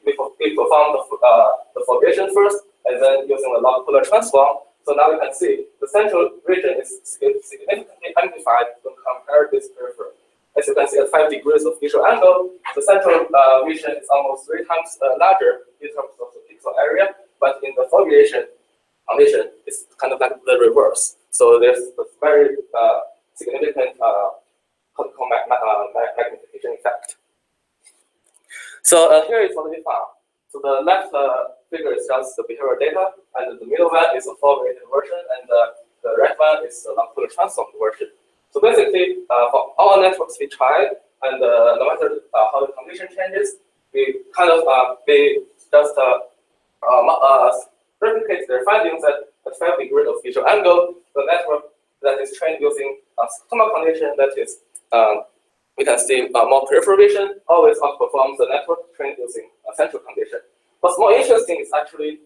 we, we perform the, uh, the foveation first, and then using the log polar transform. So now you can see the central region is significantly amplified when compared with peripheral. As you can see at five degrees of visual angle, the central uh, vision is almost three times uh, larger in terms of the pixel area, but in the foveation condition, it's kind of like the reverse. So there's a very uh, significant uh, uh, mag- magnification effect. So uh, here is what we found. So the left figure is just the behavioral data, and the middle one is a foveated version, and the right one is the log-polar transformed version. So basically, uh, for all networks we tried, and uh, no matter uh, how the condition changes, we kind of uh, we just uh, uh, uh, replicate their findings at at five degree of visual angle. The network that is trained using a scotoma condition that is um, we can see more peripheral vision always outperforms the network trained using a central condition. What's more interesting is actually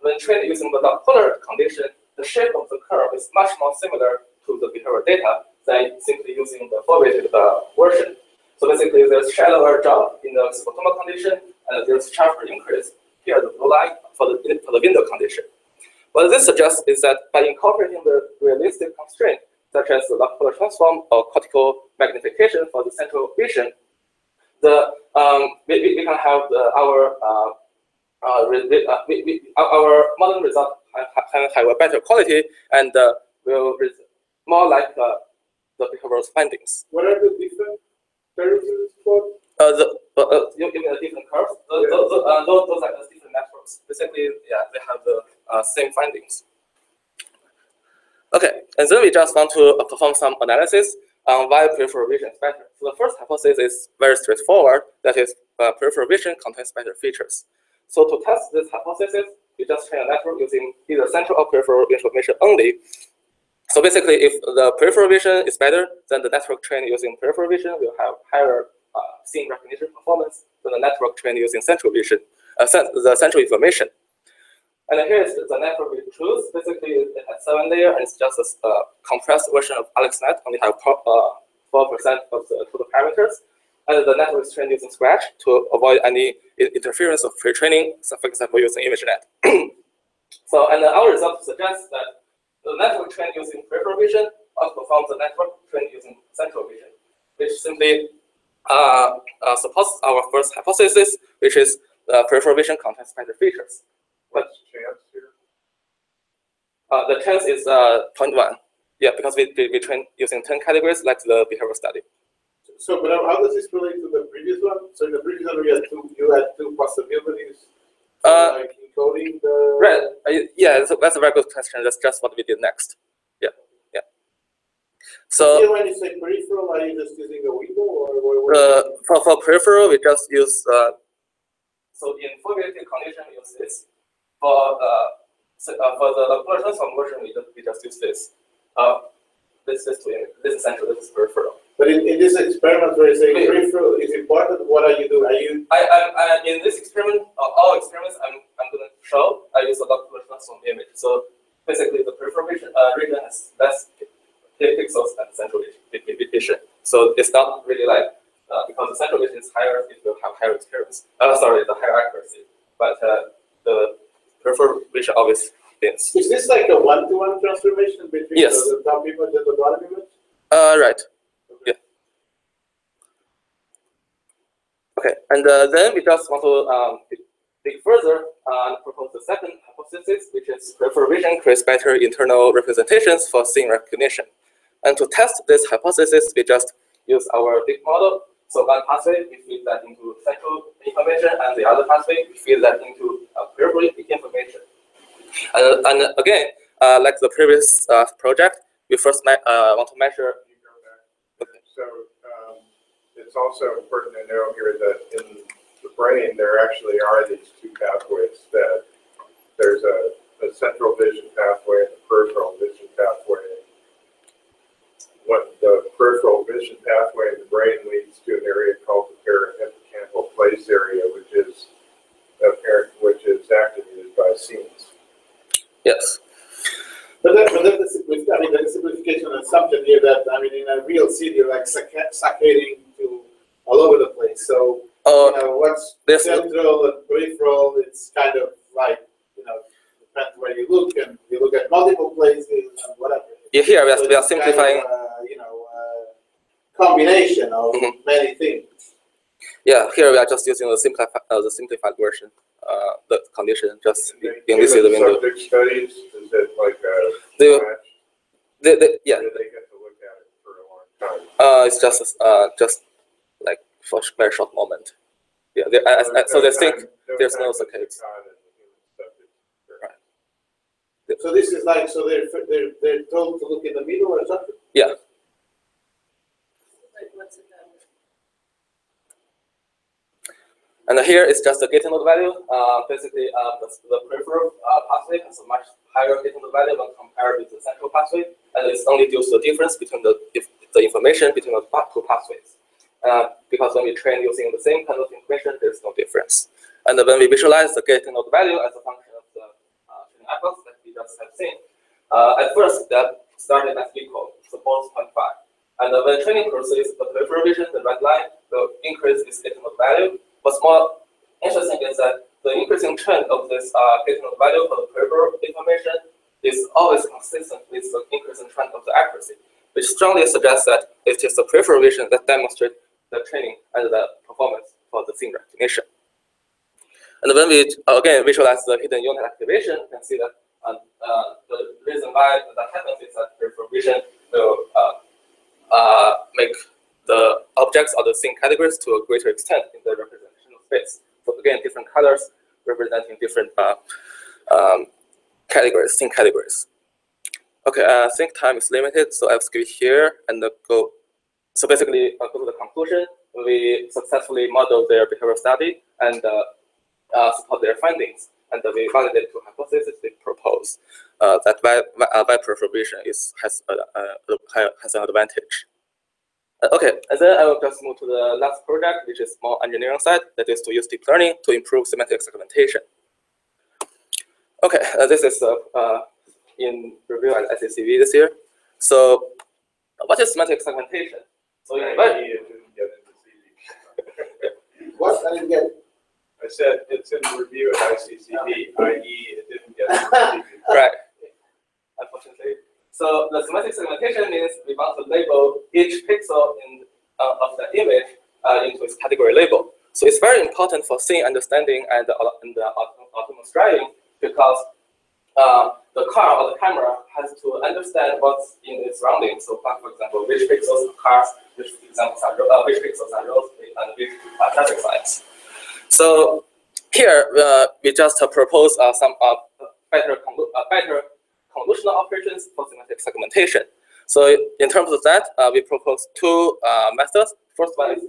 when trained using the polar condition, the shape of the curve is much more similar to the behavioral data than simply using the uh, version. So basically, there's shallower drop in the scotoma condition, and there's sharper increase here, the blue line for the for the window condition. What this suggests is that by incorporating the realistic constraint, such as the polar transform or cortical magnification for the central vision, the um, we, we, can have the, our uh, uh, uh, we, we, our, modern result can, have a better quality and uh, will more like uh, the behavioral findings. What are the different variables for? Uh, the, uh, uh, you, the different curves? The, the, the, uh, those, those are the different networks. Basically, yeah, they have the uh, same findings. Okay, and then we just want to uh, perform some analysis on why peripheral vision is better. So the first hypothesis is very straightforward. That is, uh, peripheral vision contains better features. So to test this hypothesis, we just train a network using either central or peripheral information only. So basically, if the peripheral vision is better, then the network trained using peripheral vision will have higher uh, scene recognition performance than the network trained using central vision, uh, the central information. And here is the network we choose. Basically, it has seven layer, and it's just a uh, compressed version of AlexNet, only have uh, four percent of the total parameters. And the network is trained using Scratch to avoid any interference of pre-training, for example, using ImageNet. so, and our results suggest that the network trained using peripheral vision outperforms the network trained using central vision, which simply uh, uh, supports our first hypothesis, which is uh, peripheral vision contains better features. What's the chance here? Uh, the chance is uh, 0.1. Yeah, because we, we, we train using 10 categories like the behavioral study. So, but how does this relate to the previous one? So in the previous one, we had two, you had two possibilities. Uh, Like encoding the. Right. Uh, yeah, that's a, that's a very good question. That's just what we did next. Yeah, yeah. So Here, when you say peripheral, are you just using a window or? or- or- uh, for, for peripheral, we just use, uh, so in foveated condition, we use this. For, uh, so, uh, for the log polar transform version, we just, we just use this. Uh, this, is two, this is central, this is peripheral. But in, in this experiment where you say peripheral is important, what are you doing? Are you, I, I, I, in this experiment, uh, all experiments I'm, I'm going to show, I use a log polar transform image. So basically, the peripheral vision, uh, region has less pi- pi- pixels than the central vision- vi- vi- vision. So it's not really like, uh, because the central vision is higher, it will have higher experience. Uh, sorry, the higher accuracy. But uh, the peripheral vision always wins. is this like a one-to-one transformation between Yes. the, the top image and the bottom image? Uh, right. Okay, and uh, then we just want to um, dig further and propose the second hypothesis, which is peripheral vision creates better internal representations for scene recognition. And to test this hypothesis, we just use our big model. So one pathway, we feed that into central information, and the other pathway, we feed that into uh, peripheral information. And, and again, uh, like the previous uh, project, we first uh, want to measure Can you go back? So, um, it's also important to know here that in the brain, there actually are these two pathways that there's a, a central vision pathway and a peripheral vision pathway. What the peripheral vision pathway in the brain leads to an area called the parahippocampal place area, which is apparent, which is activated by scenes. Yes. But then, but then the simplification, I mean, the simplification assumption here that, I mean, in a real city, like sacca- saccading to all over the place. So, Uh, you know, what's this- central and peripheral, it's kind of like, you know, depends where you look and you look at multiple places and whatever. yeah, here we are, So we are it's kind of, simplifying. uh, You know, uh, combination of Mhm. many things. Yeah, here we are just using the simplified, uh, the simplified version. Uh, the condition just in this is the window. Studies, is it like a They, they, they, yeah, they get to look at it for a long time? uh, it's just uh, just like for a very short moment. Yeah, they, I, I, so they think there's no saccades. Right. So this is like, so they're, they're, they're told to look in the middle or something? Like, what's it then? And here is just the gate node value. Uh, basically, uh, the, the peripheral uh, pathway has a much higher gate node value when compared with the central pathway, and it's only due to the difference between the if, the information between the pa- two pathways. Uh, because when we train using the same kind of information, there's no difference. And when we visualize the gate node value as a function of the uh, epochs that we just have seen, uh, at first that started as equal, both 0.5. And uh, when training proceeds, the peripheral vision, the red line, the increase its gate node value. What's more interesting is that the increasing trend of this uh, gate node value for the peripheral information is always consistent with the increasing trend of the accuracy, which strongly suggests that it is the peripheral vision that demonstrates the training and the performance for the scene recognition. And when we again visualize the hidden unit activation, you can see that uh, uh, the reason why that happens is that peripheral vision will uh, uh, make the objects or the scene categories to a greater extent in the representational space. So again, different colors representing different uh, um, categories, scene categories. Okay, uh, I think time is limited, so I'll skip here and uh, go. So basically, uh, to the conclusion. We successfully modeled their behavioral study and uh, uh, support their findings, and we validated two hypotheses they propose uh, that web, web is has has an advantage. Okay, and then I will just move to the last project, which is more engineering side, that is to use deep learning to improve semantic segmentation. Okay, uh, this is uh, uh, in review at WACV this year. So, what is semantic segmentation? So in web, IE, it didn't get into CD. What, I didn't get, I said it's in review at ICCD, i.e. it didn't get into CD. right? Unfortunately, so the semantic segmentation means we want to label each pixel in uh, of the image uh, into its category label. So it's very important for scene understanding and uh, and uh, autonomous driving because uh, the car or the camera has to understand what's in its surroundings. So, for example, which pixels are cars, which examples are uh, which pixels are roads, and which are traffic signs. So here uh, we just uh, propose uh, some uh, better convo- uh, better convolutional operations for semantic segmentation. So in terms of that, uh, we propose two uh, methods. First one is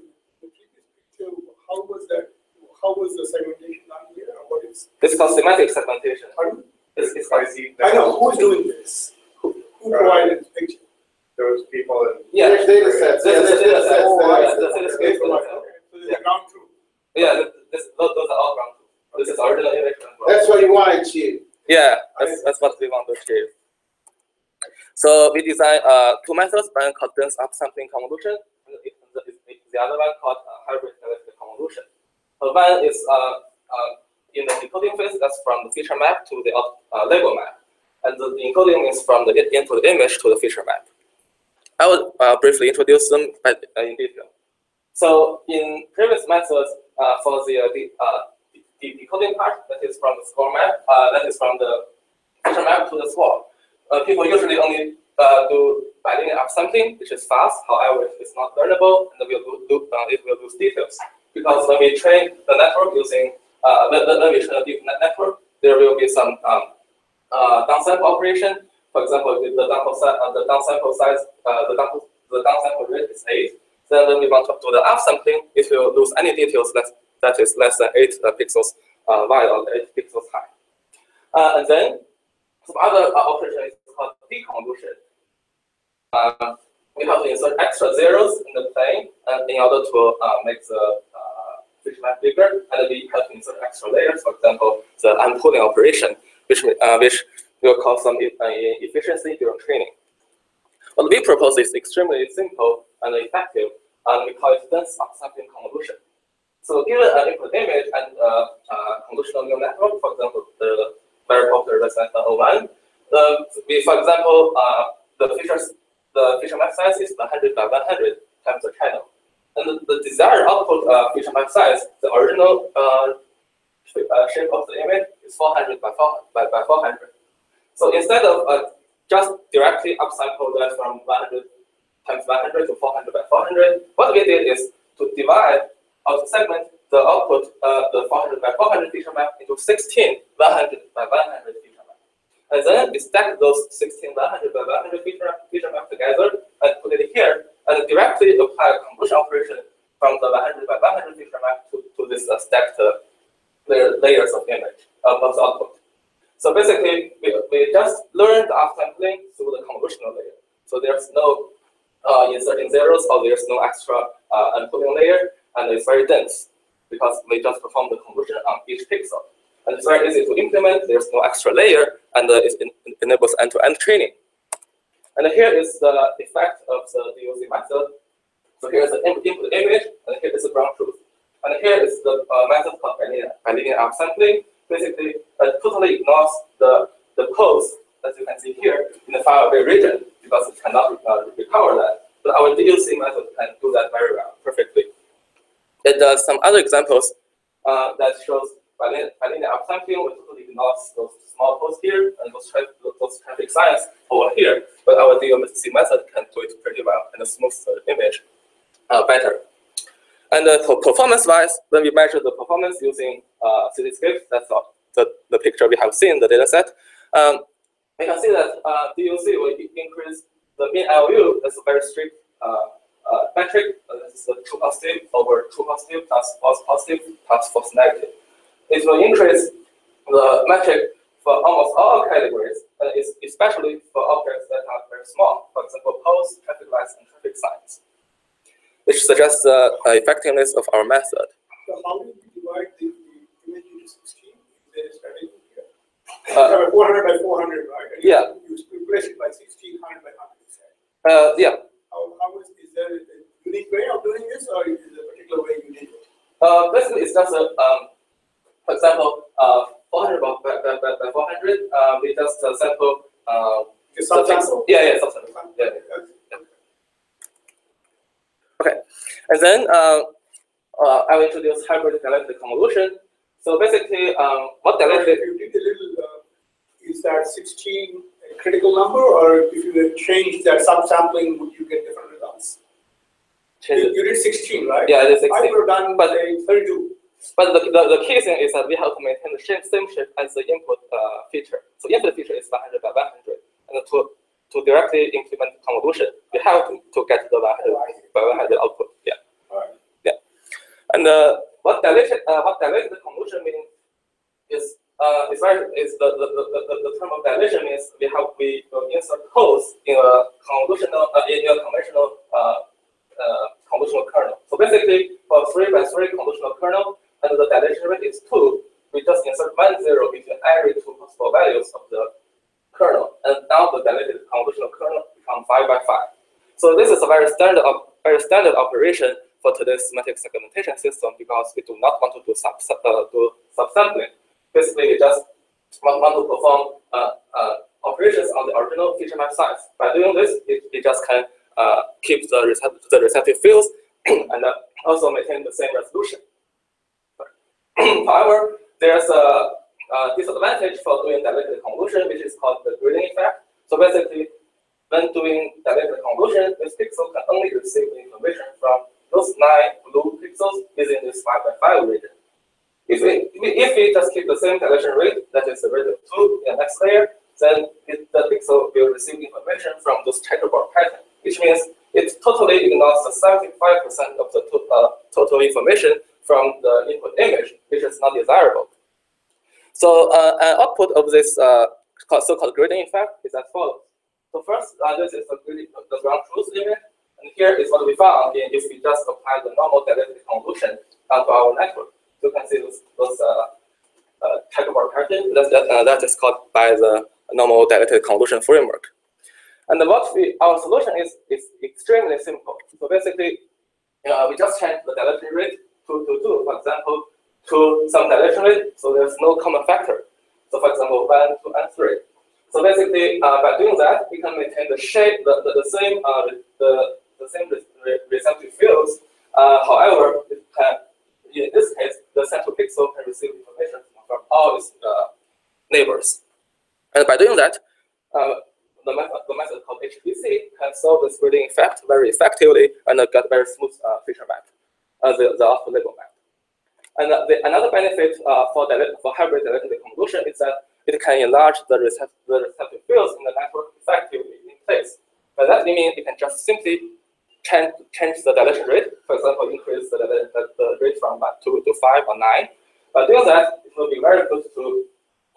how was that, how was the segmentation done here, what is? it's called semantic segmentation. Pardon? It's, it's called, IC I know, who's doing this? Who who provided the picture? Those people in, yeah, there's data sets, yeah, This there's data data sets. Oh, that- Yeah, this is Okay, data set. So this is ground truth. yeah. th- This, those, those are all ground truth. This is original image. as well. That's what you want to achieve. Yeah, that's, that's what we want to achieve. So we design uh, two methods, one called dense upsampling convolution, and the, the, the other one called uh, hybrid dilated convolution. So one is uh, uh, in the decoding phase, that's from the feature map to the uh, label map. And the, encoding is from the image to the feature map. I will uh, briefly introduce them uh, in detail. So in previous methods, uh, for the, uh, the, uh, decoding part, that is from the score map, uh, that is from the feature map to the score. Uh, people usually only uh, do bilinear upsampling, which is fast. However, it's not learnable, and will do, do, uh, it will lose details. Because when we train the network using uh, when, when we train a deep net network, there will be some um, uh, downsample operation. For example, if the downsample size, uh, the downsample size, uh, the down the downsample rate is eight. Then when we want to do the upsampling, it will lose any details less, that is less than eight uh, pixels uh, wide or eight pixels high. Uh, and then some other operation is called deconvolution. Uh, we have to insert extra zeros in the plane in order to make the bigger, and we have to insert extra layers. For example, the unpooling operation, which uh, which will cause some uh, inefficiency during training. What we propose is extremely simple and effective, and we call it dense upsampling convolution. So given an input image and uh, uh, convolutional neural network, for example, the very popular ResNet 01, the, we, for example, uh, the features, the feature map size is 100 by 100 times the channel. And the, desired output uh, feature map size, the original uh, uh, shape of the image is 400 by, 4, by, by 400. So instead of uh, just directly upsample that from 100 times 100 to 400 by 400, what we did is to divide or to segment the output, uh, the 400 by 400 feature map into 16 100 by 100 feature map. And then we stack those 16 100 by 100 feature, map together and put it here and directly apply a convolution operation from the 100 by 100 feature map to, to this uh, stacked uh, layer, layers of image uh, of the output. So basically, we, we just learned the upsampling through the convolutional layer. So there's no uh, inserting zeros or there's no extra uh, layer, and it's very dense because we just perform the convolution on each pixel. And it's very easy to implement, there's no extra layer, and uh, it enables end-to-end training. And here is the effect of the DUC method. So here's the input image, and here is the ground truth. And here is the uh, method called bilinear, upsampling. Basically, it totally ignores the, the codes, as you can see here, in the file array region, because it cannot uh, recover that. But our DUC method can do that very well, perfectly. it does some other examples uh, that shows bilinear bilinear upsampling. We totally ignore those small posts here and those, tra those traffic signs over here. But our DUC method can do it pretty well and smooth the image uh, better. And uh, performance-wise, when we measure the performance using uh, cityscapes, that's the, the picture we have seen, the data set. Um, we can see that uh, DUC will increase the mean IOU, that's a very strict uh, uh, metric. Uh, this is the true positive over true positive plus false positive plus false negative. It will increase the metric for almost all categories, and especially for objects that are very small, for example, poles, traffic lights, and traffic signs, which suggests the effectiveness of our method. So how do you divide the, the image into sixteen? There is strategy here. Uh, have a four hundred by four hundred, right? And Yeah. You replace it by sixteen hundred by hundred, you. Uh, yeah, How, how is, is there a unique way of doing this, or is there a particular way you did it? uh, basically it's just a, um, for example, uh, 400 by, by, by, by by 400, uh, we just uh, sample, uh, Just the some text- Yeah, yeah, subsample. Yeah. Okay. And then uh, uh, I will introduce hybrid dilated convolution. So basically, um, what Or dilated? If you did a little, uh, is that sixteen a critical number, or if you change that subsampling, would you get different results? You you did sixteen, right? Yeah, it is I 16. would have done, But- say, thirty-two. But the, the, the key thing is that we have to maintain the same, same shape as the input uh, feature. So input feature is 100 by 100. And to, to directly implement convolution, we have to, to get the 100 by 100 output. Yeah. Alright. Yeah. And uh, what dilated uh, what dilated convolution means is uh, is very is the, the, the, the, the term of dilation means we have we will insert holes in a convolutional uh, in a conventional uh, uh, convolutional kernel. So basically, for three by three convolutional kernel, and the dilation rate is two, we just insert one zero between every two possible values of the kernel, and now the dilated convolutional kernel becomes five by five. So this is a very standard very standard operation for today's semantic segmentation system because we do not want to do sub, sub uh, do subsampling. Basically, we just want, want to perform uh, uh, operations on the original feature map size. By doing this, it, it just can uh, keep the, recept- the receptive fields and uh, also maintain the same resolution. However, there's a, a disadvantage for doing dilated convolution, which is called the gridding effect. So basically, when doing dilated convolution, this pixel can only receive information from those nine blue pixels within this 5 by 5 region. If we, if we just keep the same dilation rate, that is the rate of 2 in the next layer, then it, the pixel will receive information from this checkerboard pattern, which means it totally ignores the 75% of the to, uh, total information from the input image, which is not desirable. So uh, an output of this uh, so-called gridding effect is as follows. So first, uh, this is the, the ground truth image, and here is what we found in if we just apply the normal dilated convolution onto our network. You can see those, those uh, uh, checkerboard pattern. That's, that, uh, that is called by the normal dilated convolution framework. And what we, our solution is, is extremely simple. So basically, uh, we just change the dilation rate to, to 2, for example, to some rate, so there's no common factor. So for example, 1, 2, and 3. So basically, uh, by doing that, we can maintain the shape, the, the, the same, uh, the, the same re- re- receptive fields. Uh, however, it can, in this case, the central pixel can receive information from all its uh, neighbors. And by doing that, uh, the method, the method called HDC can solve this gridding effect very effectively and get very smooth uh, feature map, the, the output label map. And uh, the, another benefit uh, for, dialect, for hybrid dilated convolution is that it can enlarge the, recept, the receptive fields in the network effectively in place. By that, we mean you can just simply change, change the dilation rate, for example, increase the, the, the, rate from uh, 2 to 5 or 9. By doing that, it will be very good to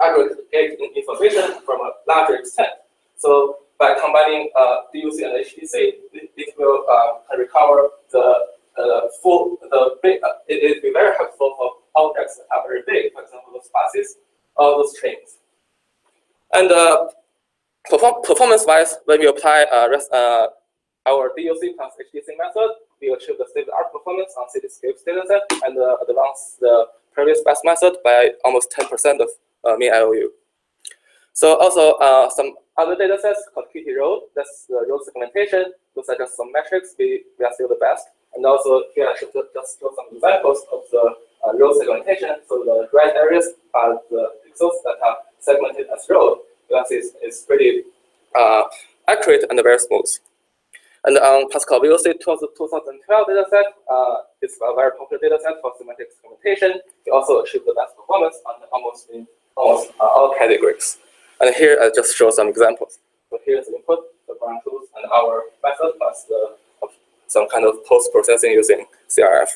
aggregate information from a larger extent. So by combining uh, DUC and HDC, it, it will uh, recover the uh, full, the big, uh, it be very helpful for objects that are very big, for example, those buses or those trains. And uh, perform, performance-wise, when we apply uh, rest, uh, our DUC plus HDC method, we achieve the state-of-the-art performance on Cityscape dataset and uh, advance the previous best method by almost 10% of uh, mean IOU. So also some other datasets called KITTI road, that's the road segmentation. Those are just some metrics. We, we are still the best. And also here I should just show some examples of the uh, row segmentation. So the red areas are the pixels that are segmented as can see it's, it's pretty uh, accurate and very smooth. And on Pascal VOC 2012 dataset, uh, it's a very popular dataset for semantic segmentation. We also achieved the best performance on almost in almost uh, all categories. And here I just show some examples. So here's the input, the ground tools, and our method plus the some kind of post-processing using CRF.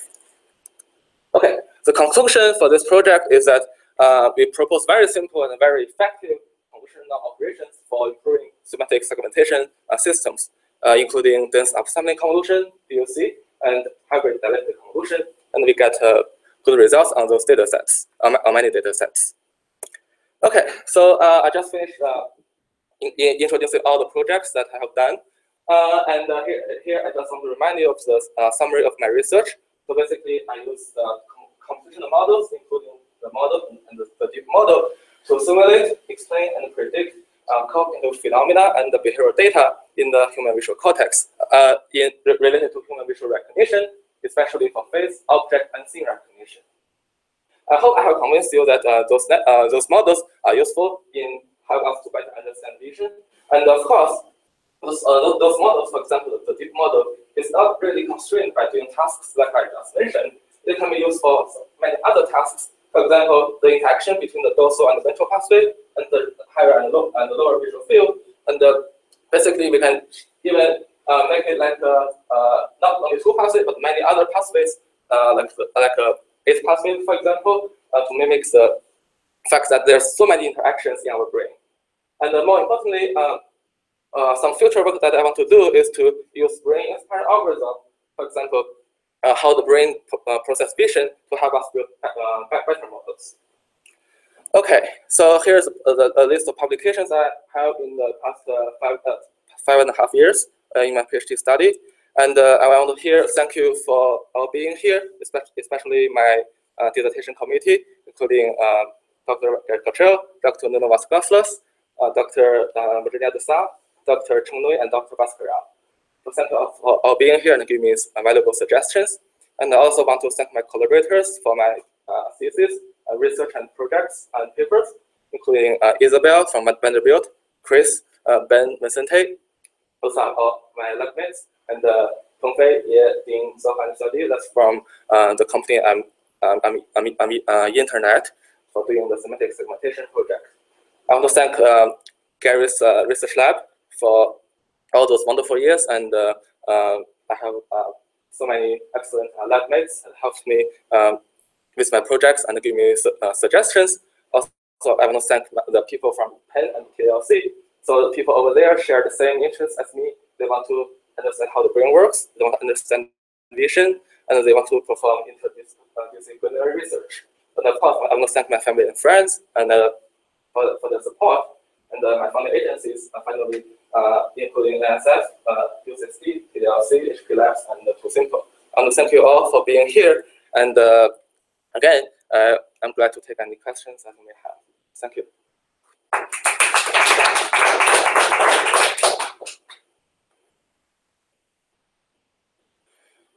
Okay, the conclusion for this project is that uh, we propose very simple and very effective convolutional operations for improving semantic segmentation uh, systems, uh, including dense upsampling convolution, DUC, and hybrid dilated convolution, and we get uh, good results on those data sets, on, on many data sets. Okay, so uh, I just finished uh, in, in introducing all the projects that I have done. Uh, and uh, here, here I just want to remind you of the uh, summary of my research. So basically, I use the com- computational models, including the model and, the, the deep model, to simulate, explain, and predict uh, cognitive phenomena and the behavioral data in the human visual cortex uh, in, re- related to human visual recognition, especially for face, object, and scene recognition. I hope I have convinced you that uh, those, those models are useful in help us to better understand vision. And of course, those, uh, those models, for example, the deep model is not really constrained by doing tasks like I just mentioned. It can be used for many other tasks. For example, the interaction between the dorsal and the ventral pathway, and the higher and, low, and the lower visual field. And uh, basically, we can even uh, make it like uh, uh, not only two pathways, but many other pathways, uh, like the, like a eighth pathway, for example, to mimic the fact that there's so many interactions in our brain. And more importantly, uh, some future work that I want to do is to use brain-inspired algorithm, for example, uh, how the brain uh, process vision to help us build uh, better models. Okay, so here's a, a list of publications I have in the past uh, five, five and a half years in my PhD study. And I want to here thank you for all being here, especially, especially my dissertation committee, including Dr. Gary Cottrell, Dr. Nuno Vasconcelos, Dr. Virginia de Sa, Dr. Cheng Nui, and Dr. Bhaskara. So thank you all for being here and giving me valuable suggestions. And I also want to thank my collaborators for my uh, thesis, uh, research and projects and papers, including uh, Isabel from Vanderbilt, Chris, uh, Ben Vicente, are all my lab mates, and uh, Tongfei Ye Ding Sohan Study, that's from uh, the company I'm, um, I'm, I'm, I'm uh, Internet for doing the semantic segmentation project. I want to thank um, Gary's research lab for all those wonderful years, and uh, uh, I have uh, so many excellent uh, lab mates that helped me um, with my projects and give me su- suggestions. Also, I want to thank the people from Penn and TLC. So the people over there share the same interests as me. They want to understand how the brain works. They want to understand vision, and they want to perform interdisciplinary research. And of course, I want to thank my family and friends and uh, for, for the support. And uh, my funding agencies, uh, finally, including NSF, uh, UCSD, TDLC, HP Labs, and uh, TuSimple. I want to thank you all for being here. And uh, again, uh, I'm glad to take any questions that you may have. Thank you.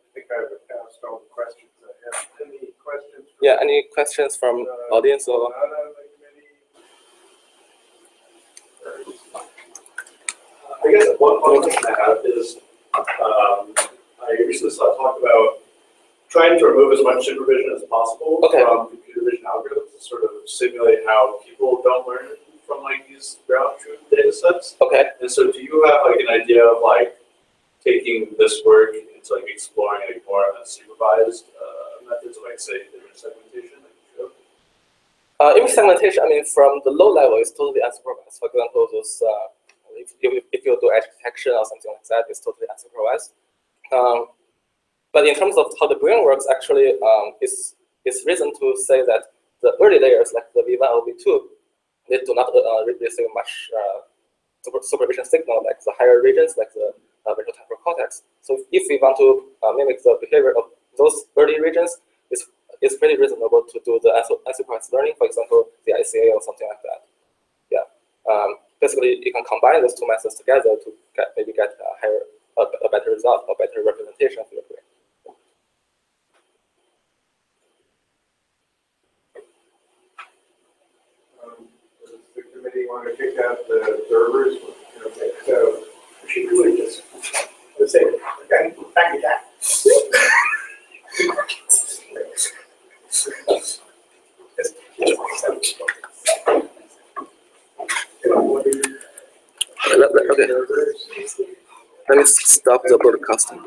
I think I've asked all the questions I have. Any questions? from- Yeah, any questions from audience or? Not on the committee? I guess one, question I have is, um, I recently saw talk about trying to remove as much supervision as possible Okay. from computer vision algorithms to sort of simulate how people don't learn from like these ground truth data sets. Okay. And so do you have like an idea of like taking this work into like exploring like more unsupervised, uh, methods of like say image segmentation? like you showed? Uh, image segmentation, I mean, from the low level, is totally unsupervised. For example, those, uh, if, you, if you do edge detection or something like that, it's totally unsupervised. Um, but in terms of how the brain works, actually, um, it's, it's reason to say that the early layers, like the V1 or V2, they do not uh, re- receive much uh, super, supervision signal, like the higher regions, like the uh, ventral temporal cortex. So if we want to uh, mimic the behavior of those early regions, it's it's pretty reasonable to do the unsupervised learning, for example, the ICA or something like that. Yeah. Um, basically you can combine those two methods together to get maybe get a higher a, a better result a better representation of your brain um, does the committee want to kick out the servers okay. so uh, should do it just the same okay thank you Jack. Okay, let me stop the broadcasting.